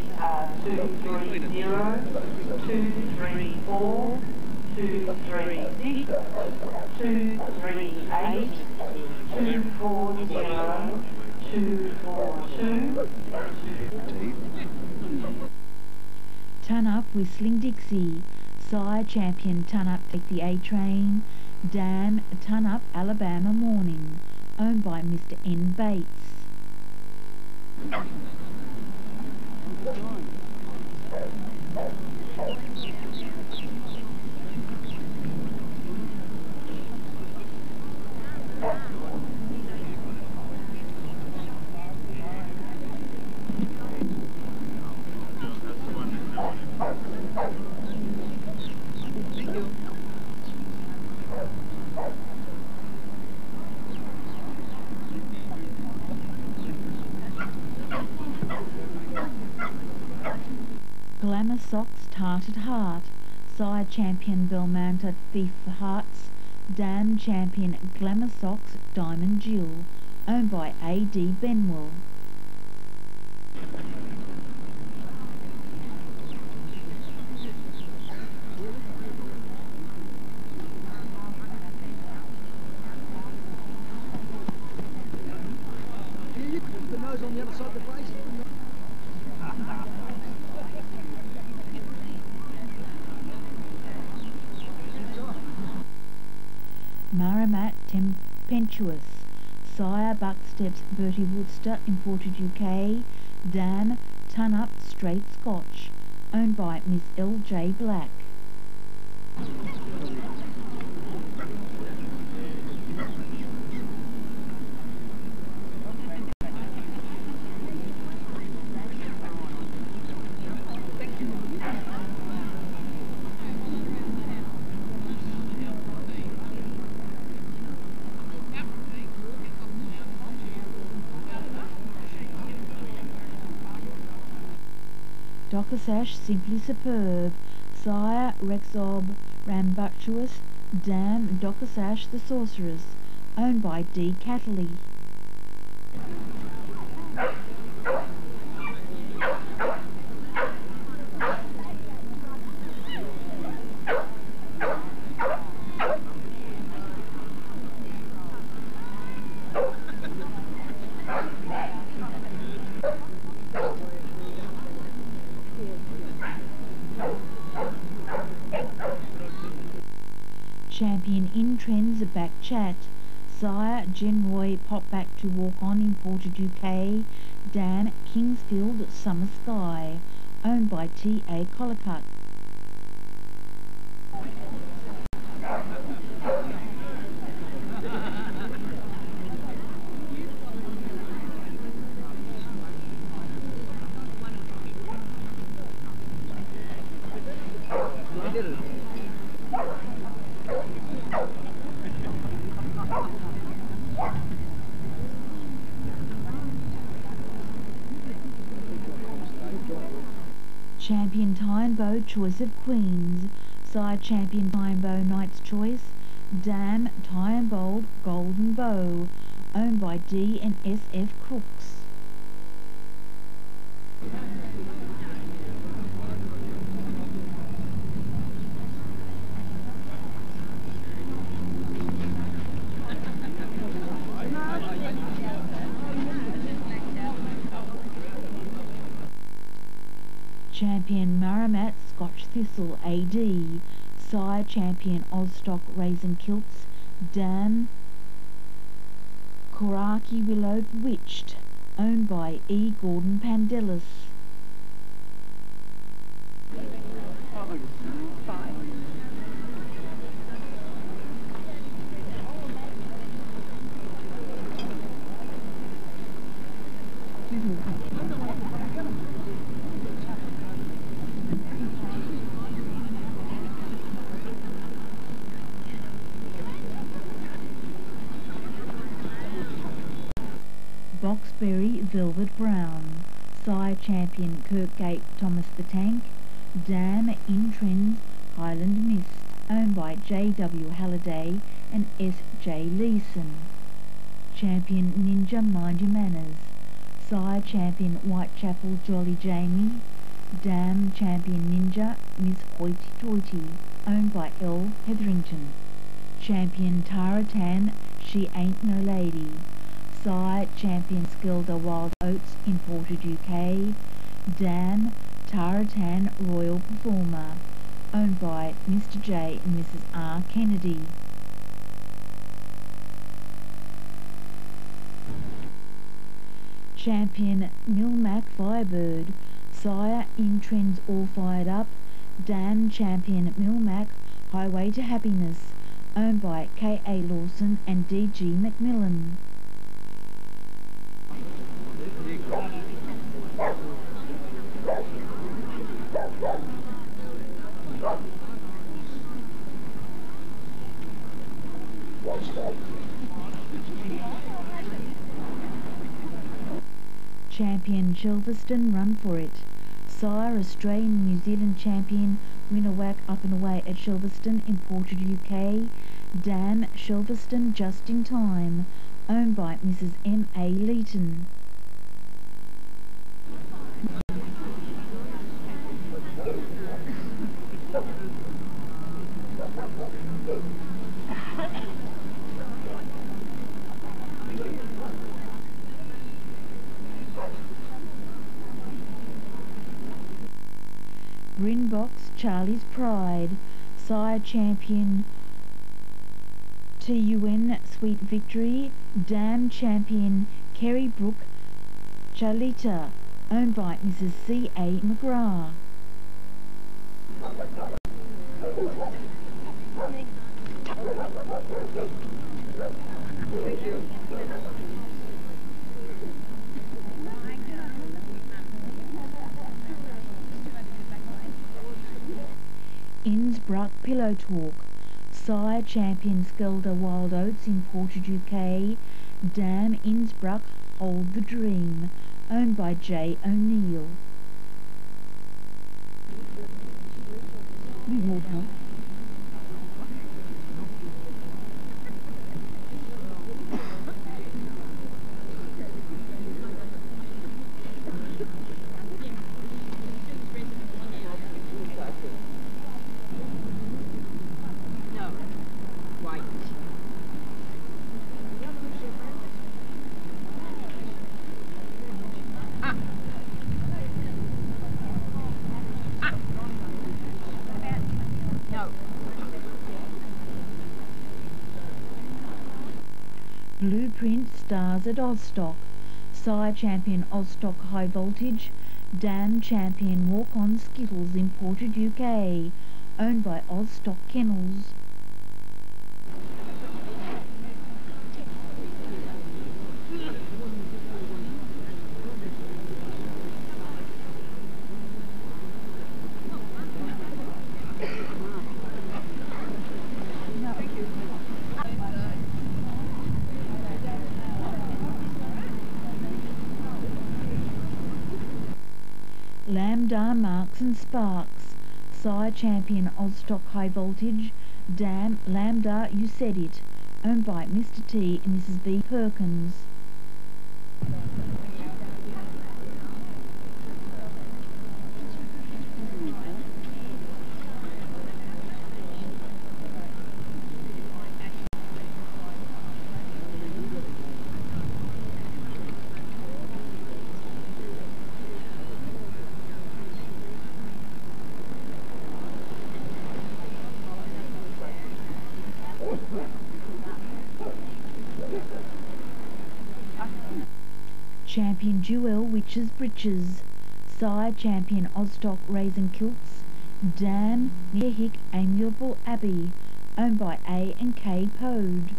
Australian Bred Class, the absentees are 230, 234, 236, 238, 240, 242,
Ton Up, Whistling Dixie. Sire Champion Ton Up, Take the A Train. Dam, Ton Up, Alabama Morning. Owned by Mr. N. Bates. Glamour Sire Champion Thief Hearts. Dam Champion Glamour Socks, Diamond Jill. Owned by A.D. Benwell.
The nose on the other side of the face.
Maramat Tempestuous. Sire Bucksteps Bertie Woodster, imported UK. Dam Ton Up Straight Scotch. Owned by Miss L.J. Black. Dockersash Simply Superb, Sire Rexob Rambunctious, Dam Dockersash the Sorceress, owned by D. Cattley. Champion in trends back chat. Sire Genroy pop back to walk on imported UK. Dam Kingsfield Summer Sky, owned by T.A. Collicutt. Champion Choice of Queens, Sire Champion Time Bow Knight's Choice, Dam Tyne Bold Golden Bow, owned by D and SF Crooks. Champion Maramat Scotch Thistle AD, Sire Champion Ozstock Raisin Kilts, Dam Koraki Willow Bewitched, owned by E. Gordon Pandelis. Boxberry Velvet Brown, Sire Champion Kirkgate Thomas the Tank, Dam In Trends Highland Mist, owned by J.W. Halliday and S.J. Leeson. Champion Ninja Mind Your Manners, Champion Whitechapel Jolly Jamie, Dam Champion Ninja Miss Hoity Toity, owned by L. Hetherington. Champion Taratan She Ain't No Lady, Sire Champion Skelder Wild Oats imported UK, Dam Taratan Royal Performer, owned by Mr J and Mrs R Kennedy. Champion Milmac Firebird, Sire in Trends All Fired Up, Dam Champion Milmac Highway to Happiness, owned by K.A. Lawson and D.G. Macmillan. Champion Shelverston Run For It. Sire Australian New Zealand Champion Winnewhack up and away at Shelverston imported UK. Dam Shelverston Just in Time, owned by Mrs. M. A. Leeton. Grinbox Charlie's Pride, Sire Champion TUN Sweet Victory, Dam Champion Kerry Brook Charlita, owned by Mrs. C. A. McGrath. Bruck Pillow Talk, Sire Champion Skelder Wild Oats in Portage UK, Dam Innsbruck Hold the Dream, owned by J. O'Neill. Blueprint stars at Ozstock. Sire champion Ozstock High Voltage. Dam champion Walk On Skittles imported UK. Owned by Ozstock Kennels. Lambda Sparks. Sire champion Ozstock High Voltage. Dam Lambda You Said It. Owned by Mr. T and Mrs. B Perkins. Champion Jewel Witches Breeches. Sire champion Ozstock Raisin Kilts. Dam Nearhick Amiable Abbey. Owned by A and K Pode.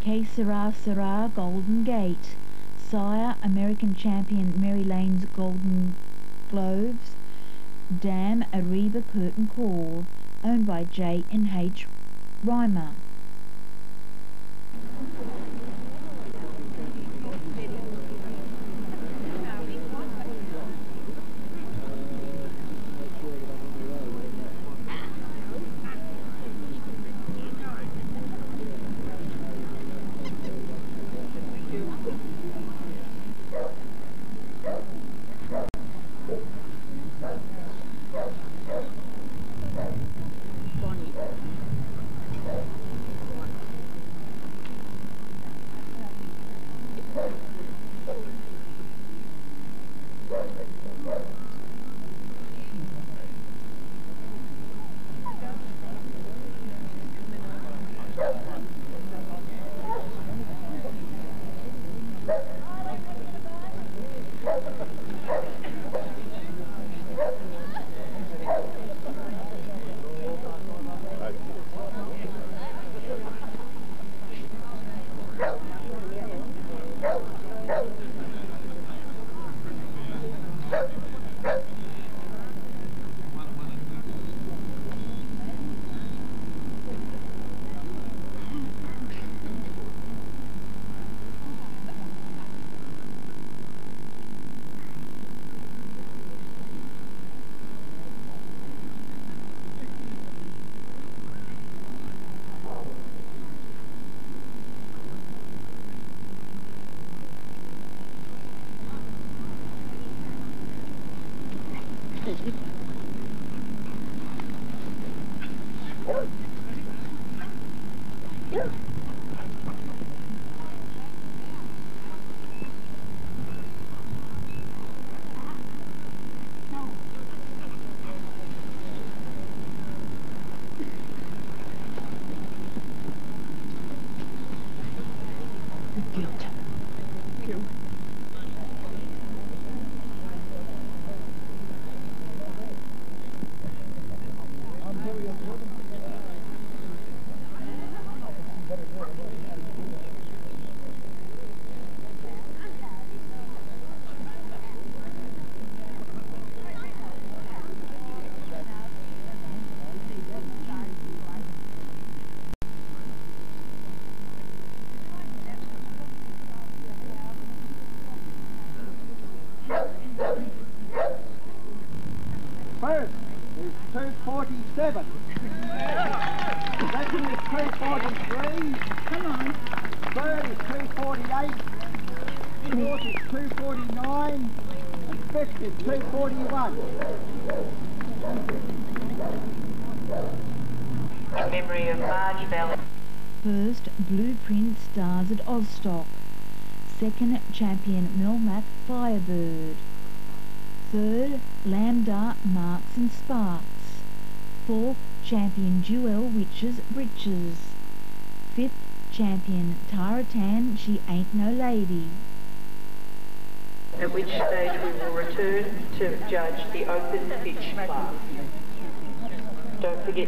K Sarah Golden Gate. Sire American champion Mary Lane's Golden Gloves. Dam Ariba Curtain Call. Owned by J and H Reimer.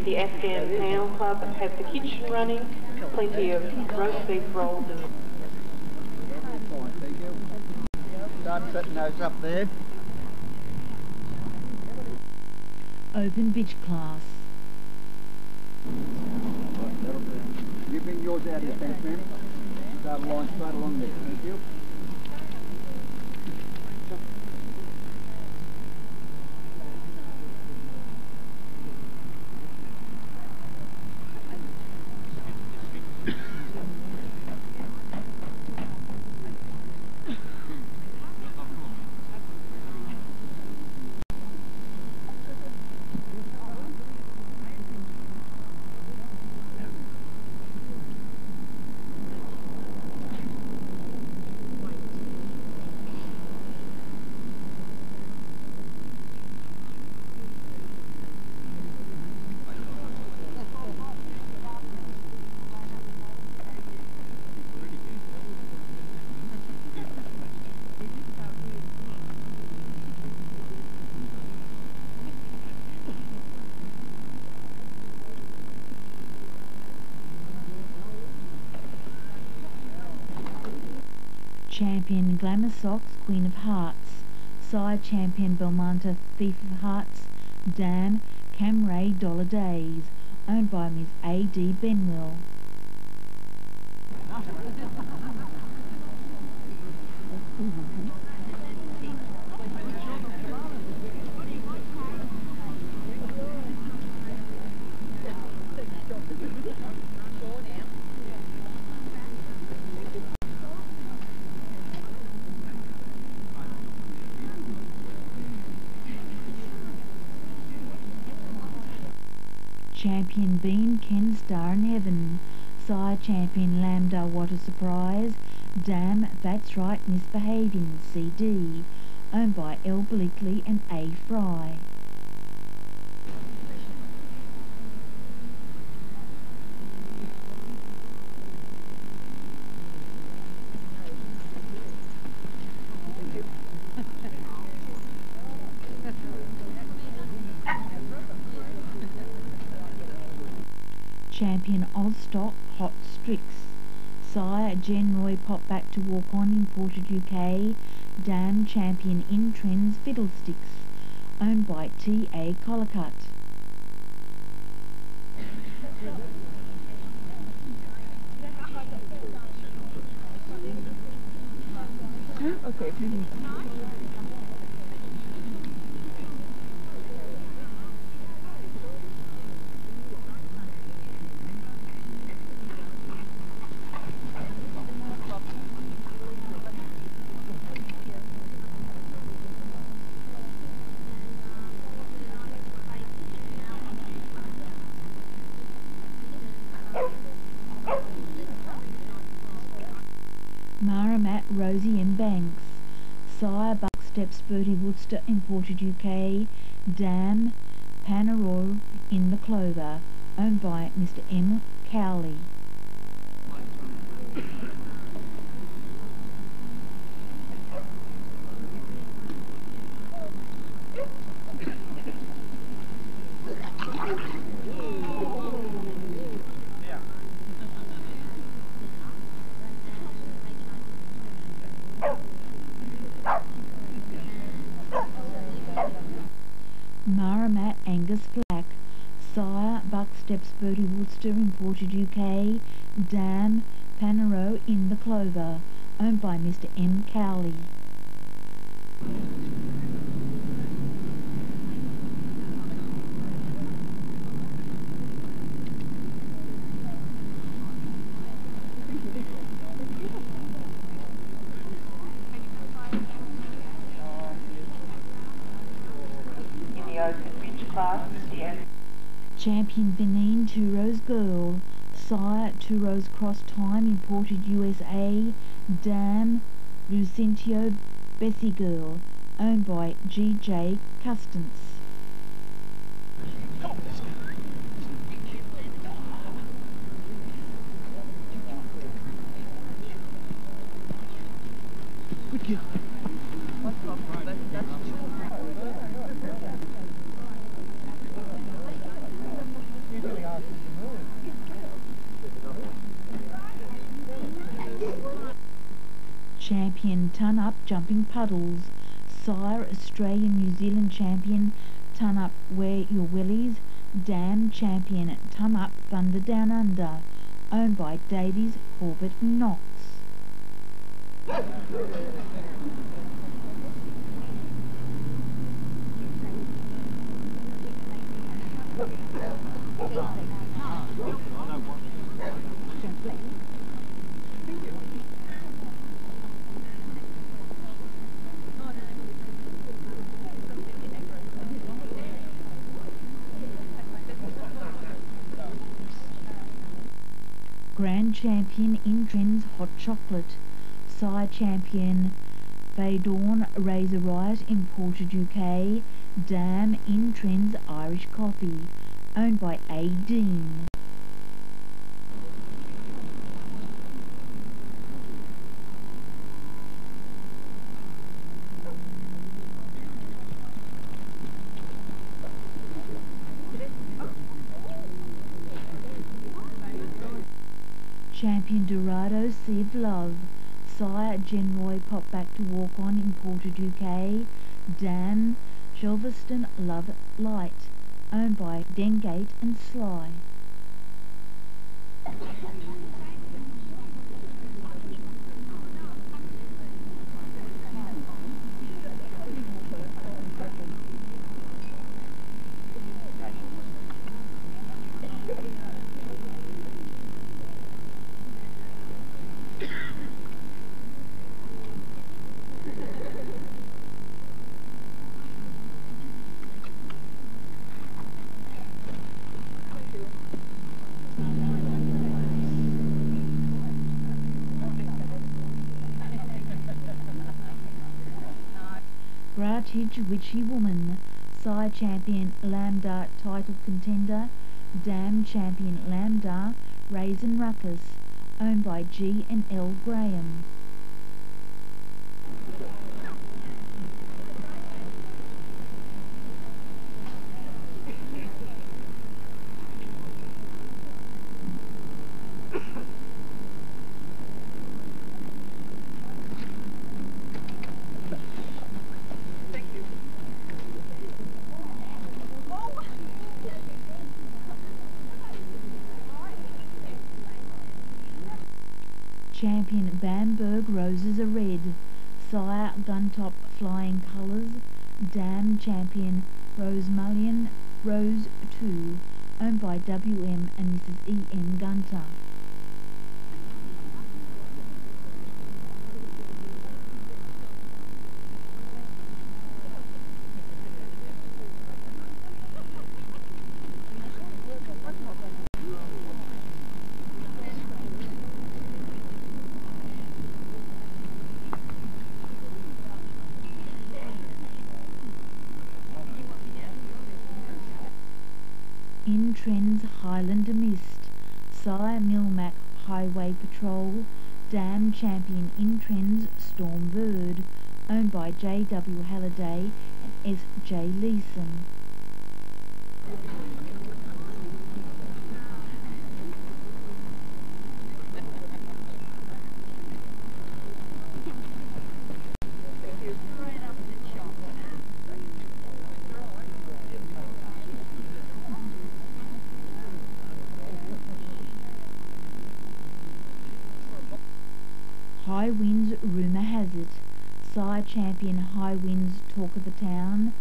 Don't the Afghan Hound Club have the kitchen running, plenty of roast beef rolls and
Start setting those up there.
Open Bitch Class.
You bring yours out here, thanks, man. Start a line straight along there. Thank you.
Champion Glamour Socks, Queen of Hearts. Sire Champion Belmonte, Thief of Hearts. Dam, Camray Dollar Days. Owned by Ms. A.D. Benwell. Champion Bean Ken Star in Heaven. Sire Champion Lambda What a Surprise. Dam That's Right Misbehaving CD. Owned by L. Bleakley and A. Fry. Ozstock Hot Strix. Sire Genroy Pop Back to Walk On imported UK. Dam Champion In Trends Fiddlesticks. Owned by T. A. Collicutt.
Okay, please.
Maramat Rosie M. Banks. Sire Buck Steps Imported UK. Dam Panarol in the Clover. Owned by Mr. M. Cowley. by Mr M. Cowley. Champion Benin Two Rose Girl, sire Two Rose Cross Time, imported USA, Dam Lucentio Bessie Girl, owned by G.J. Custance. Jumping Puddles, sire Australian New Zealand champion Ton Up Wear Your Willies, Dam champion Ton Up Thunder Down Under, owned by Davies Corbett Knox. Grand Champion in Trends Hot Chocolate, Sire Champion Dawn Razor Riot imported UK, Dam in Trends Irish Coffee, owned by A. Dean. Champion Dorado Sea Love, Sire Genroy Pop Back to Walk On imported UK, Dam Shelverston Love Light, owned by Dengate and Sly. Champion Lambda Title Contender, Dam Champion Lambda, Raisin Ruckus, owned by G and L Graham. Champion Bamberg Roses are red, Sire Guntop Flying Colours, Champion Rose Mullion Rose 2, owned by WM and Mrs. E. M. Gunter. In Trends Highland Mist, Sire Milmac Highway Patrol, Dam Champion in Trends Storm Bird, owned by J. W. Halliday and S. J. Leeson. High Winds Rumour Has It, Sire Champion High Winds Talk of the Town,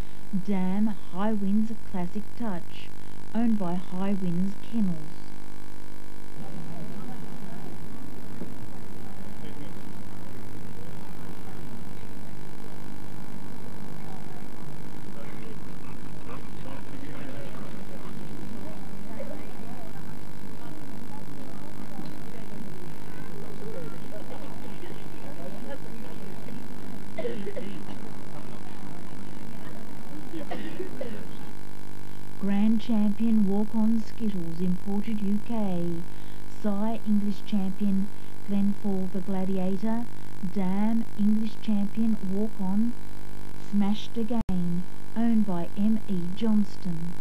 Dam High Winds Classic Touch, owned by High Winds Kennels. Champion walk-on skittles imported UK. Sire English champion Glenfall the Gladiator. Dam English champion walk-on Smashed Again, owned by M. E. Johnston.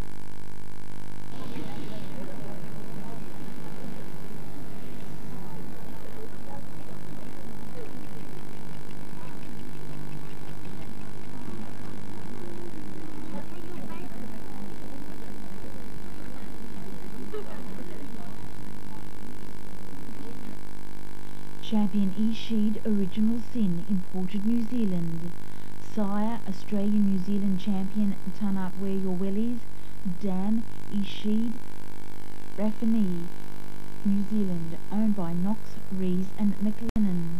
Champion Esheed Original Sin, imported New Zealand. Sire Australian New Zealand champion Ton Up Where Your Wellies. Dam Esheed Raffinee, New Zealand, owned by Knox, Rees and McLennan.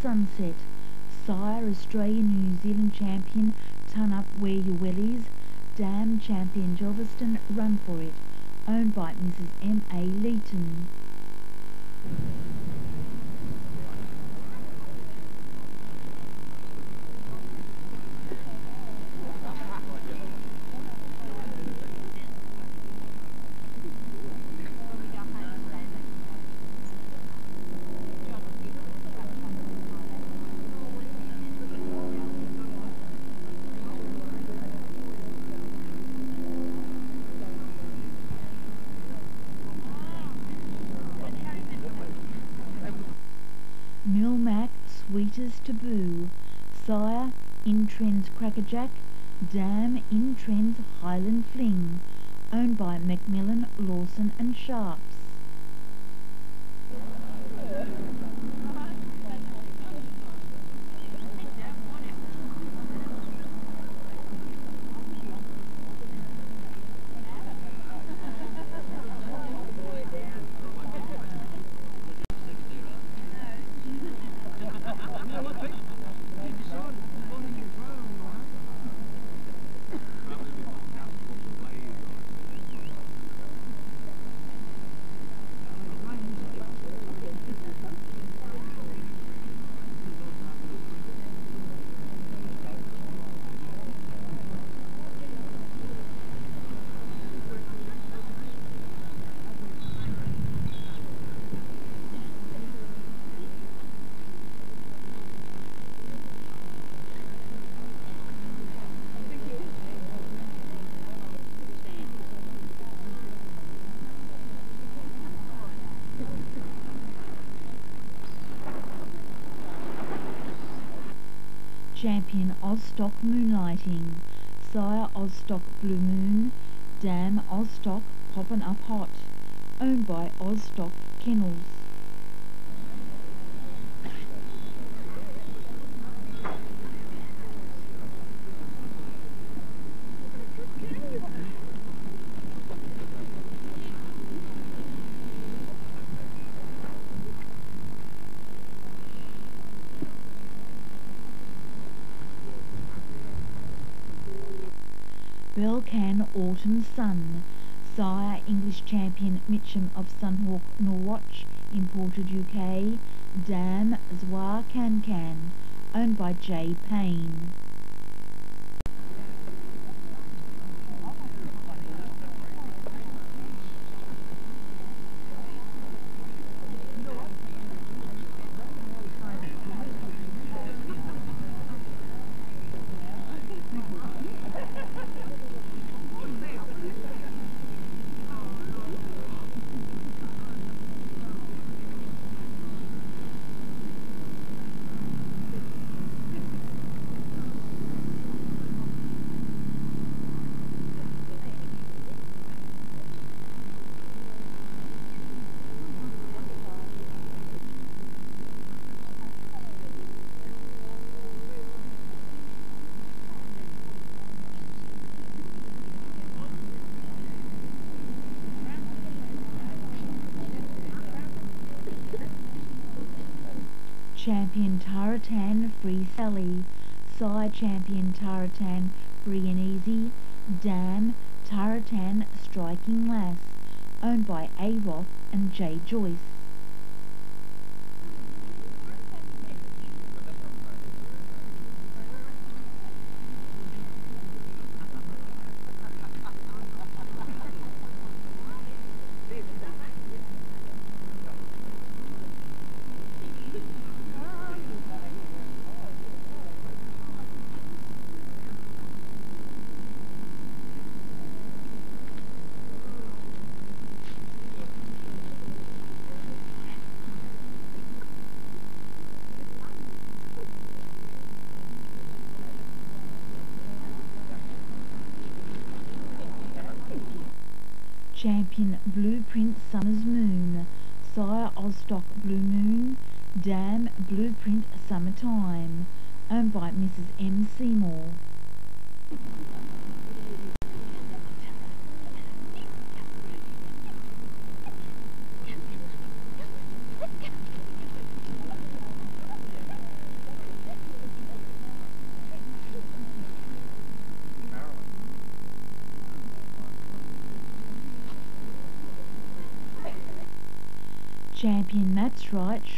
Sunset. Sire Australian New Zealand champion Ton Up Where Your Wellies. Dam champion Galveston Run For It. Owned by Mrs. M. A. Leeton. Crackerjack. Dam In Trends Champion Ozstock Moonlighting. Sire Ozstock Blue Moon. Dam Ozstock Poppin' Up Hot. Owned by Ozstock Kennels. Belcan Autumn Sun. Sire English champion Mitcham of Sunhawk Norwatch, imported UK. Dam Zwa Can Can, owned by J. Payne. Taratan Free Sally, Sire Champion Taratan Free and Easy, Dam Taratan Striking Lass, owned by A. Roth and J. Joyce.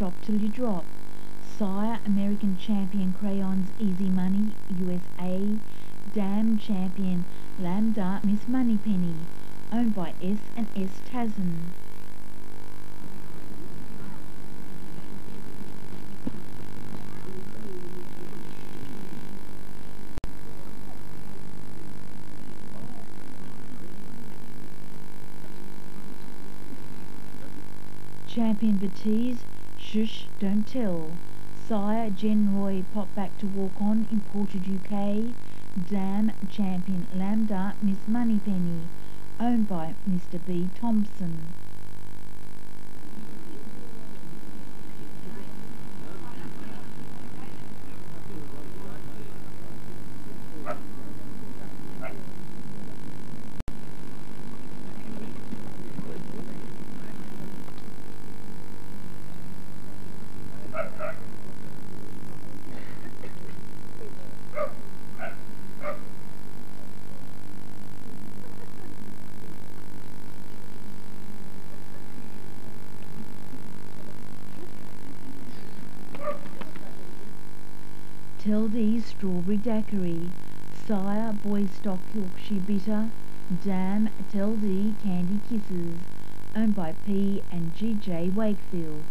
Shop Till You Drop, Sire American Champion Crayons Easy Money USA, Dam Champion Lambda Miss Moneypenny, owned by S and S Tasman. Champion Batiz, Shush Don't Tell, Sire Genroy Pop Back to Walk On imported UK, Dam Champion Lambda Miss Moneypenny, owned by Mr. B. Thompson. Tildy's Strawberry Daiquiri, Sire Boys Stock Yorkshire Bitter, Dam Tildy Candy Kisses, owned by P and G.J. Wakefield.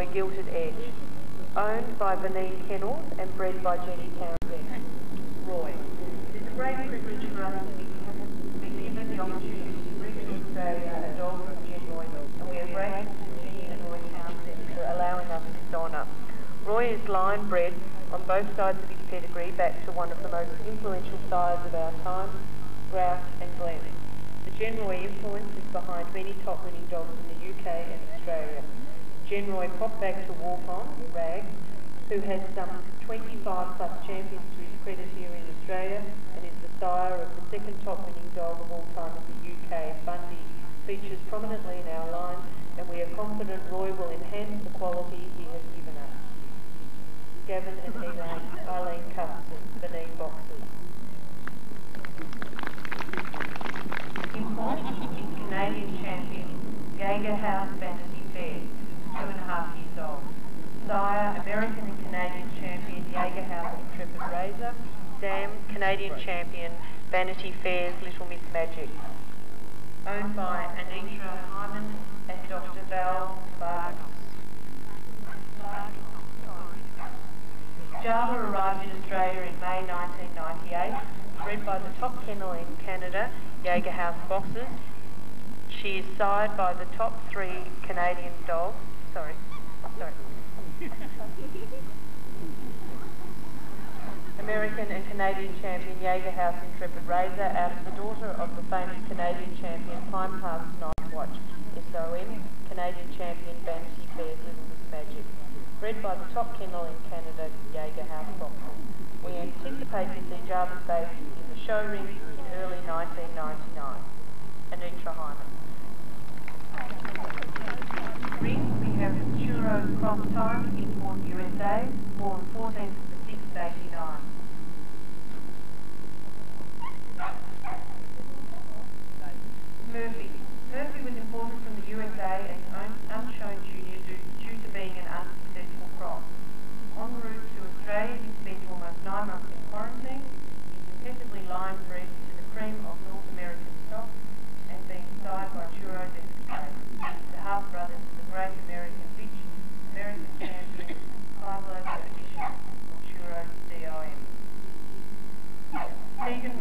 Genroy Gilted Edge. Owned by Benin Kennels and bred by Jenny Townsend. Roy. It's a great privilege for us to be, given the opportunity to bring to Australia a dog from Genroy, and we are grateful to Jenny and Roy Townsend for allowing us this honour. Roy is line bred on both sides of his pedigree back to one of the most influential sires of our time, Grouse and Glen. The Genroy influence is behind many top-winning dogs in the UK and Australia. Genroy popped back to walk Rag, who has some 25 plus champions to his credit here in Australia and is the sire of the second top-winning dog of all time in the UK, Bundy, features prominently in our line and we are confident Roy will enhance the quality he has given us. Gavin and Elaine, Eileen Custance, Benin Boxers. Is Canadian champion Jaeger House Fantasy Fair, two and a half years old. Sire, American and Canadian champion Jaeger House Intrepid Razor. Dam, Canadian champion Vanity Fair's Little Miss Magic. Owned by Anitra Hyman and Dr. Val Vargas. Java arrived in Australia in May 1998, bred by the top kennel in Canada, Jaeger House Boxers. She is sired by the top three Canadian dogs. Sorry, sorry. American and Canadian champion Jaeger House Intrepid Razor out of the daughter of the famous Canadian champion Time Pass Night Watch, SOM, Canadian champion Vanity Bears Little Magic bred by the top kennel in Canada, Jaeger House Boxers. We anticipate to see Jarvis babies in the show ring in early 1999. Anitra Hyman. Ring, Churro Cross Time, import USA, born 14th of the 6th, 89. Murphy. Murphy was imported from the USA as an unshown junior due, to being an unsuccessful cross. En route to Australia, he spent almost nine months in quarantine. Successively line bred to the cream of North American stock and being sired by Churros the half-brother to the great American champion, Pablo edition of Churros DIM. Stephen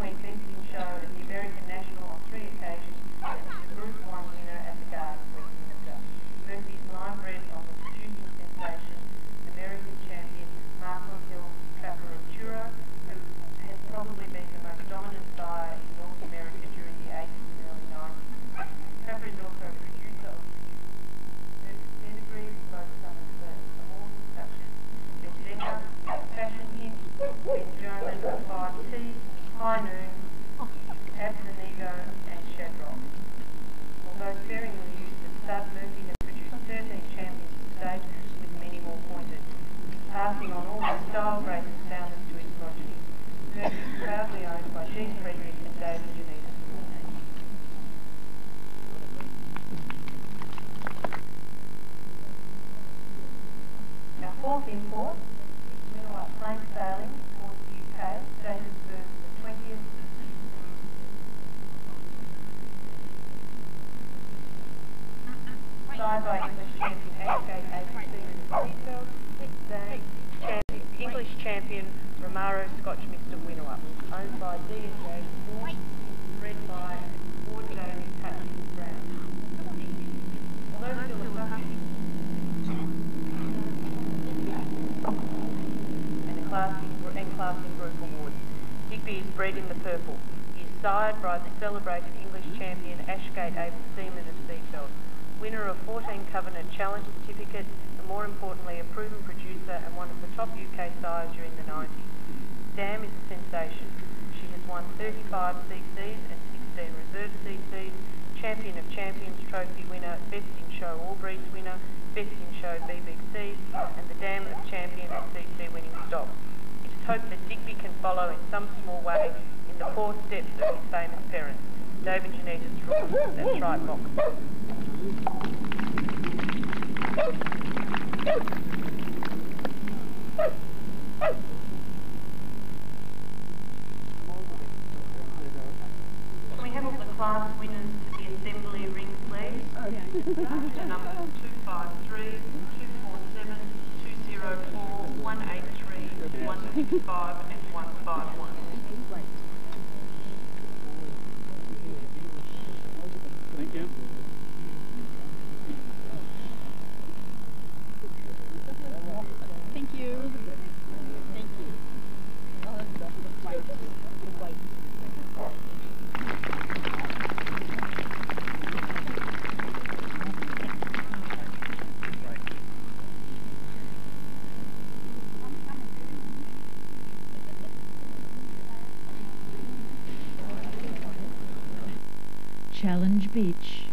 speech.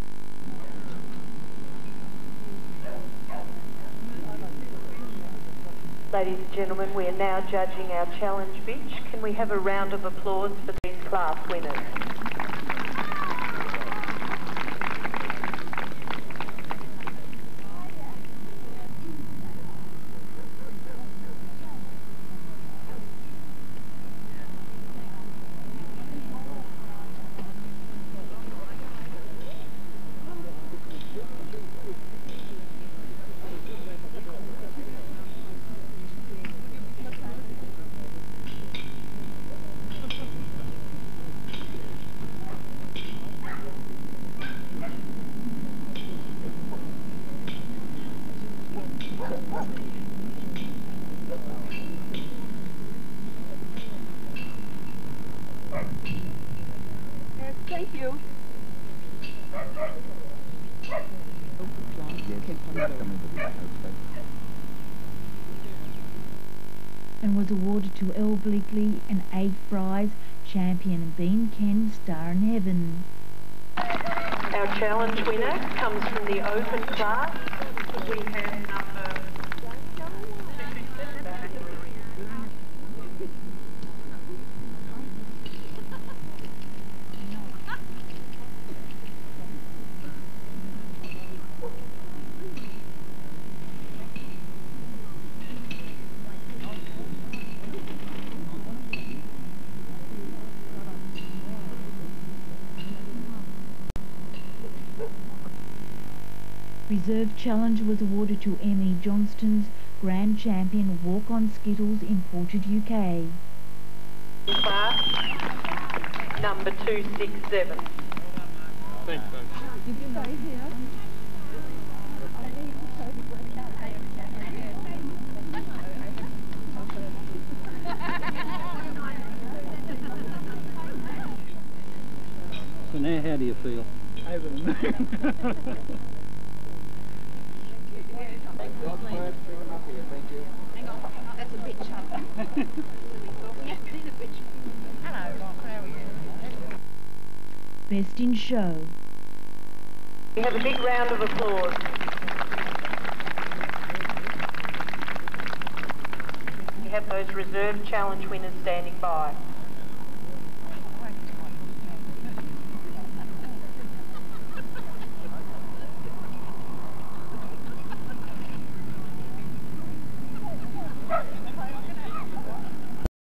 Ladies and gentlemen, we are now judging our challenge speech. Can we have a round of applause for these class winners?
reserve Challenge was awarded to Emmy Johnston's Grand Champion Walkon Skittles imported UK.
Number 267.
Thanks, So now how do you feel? Over the moon.
show.
We have a big round of applause. We have those reserve challenge winners standing by.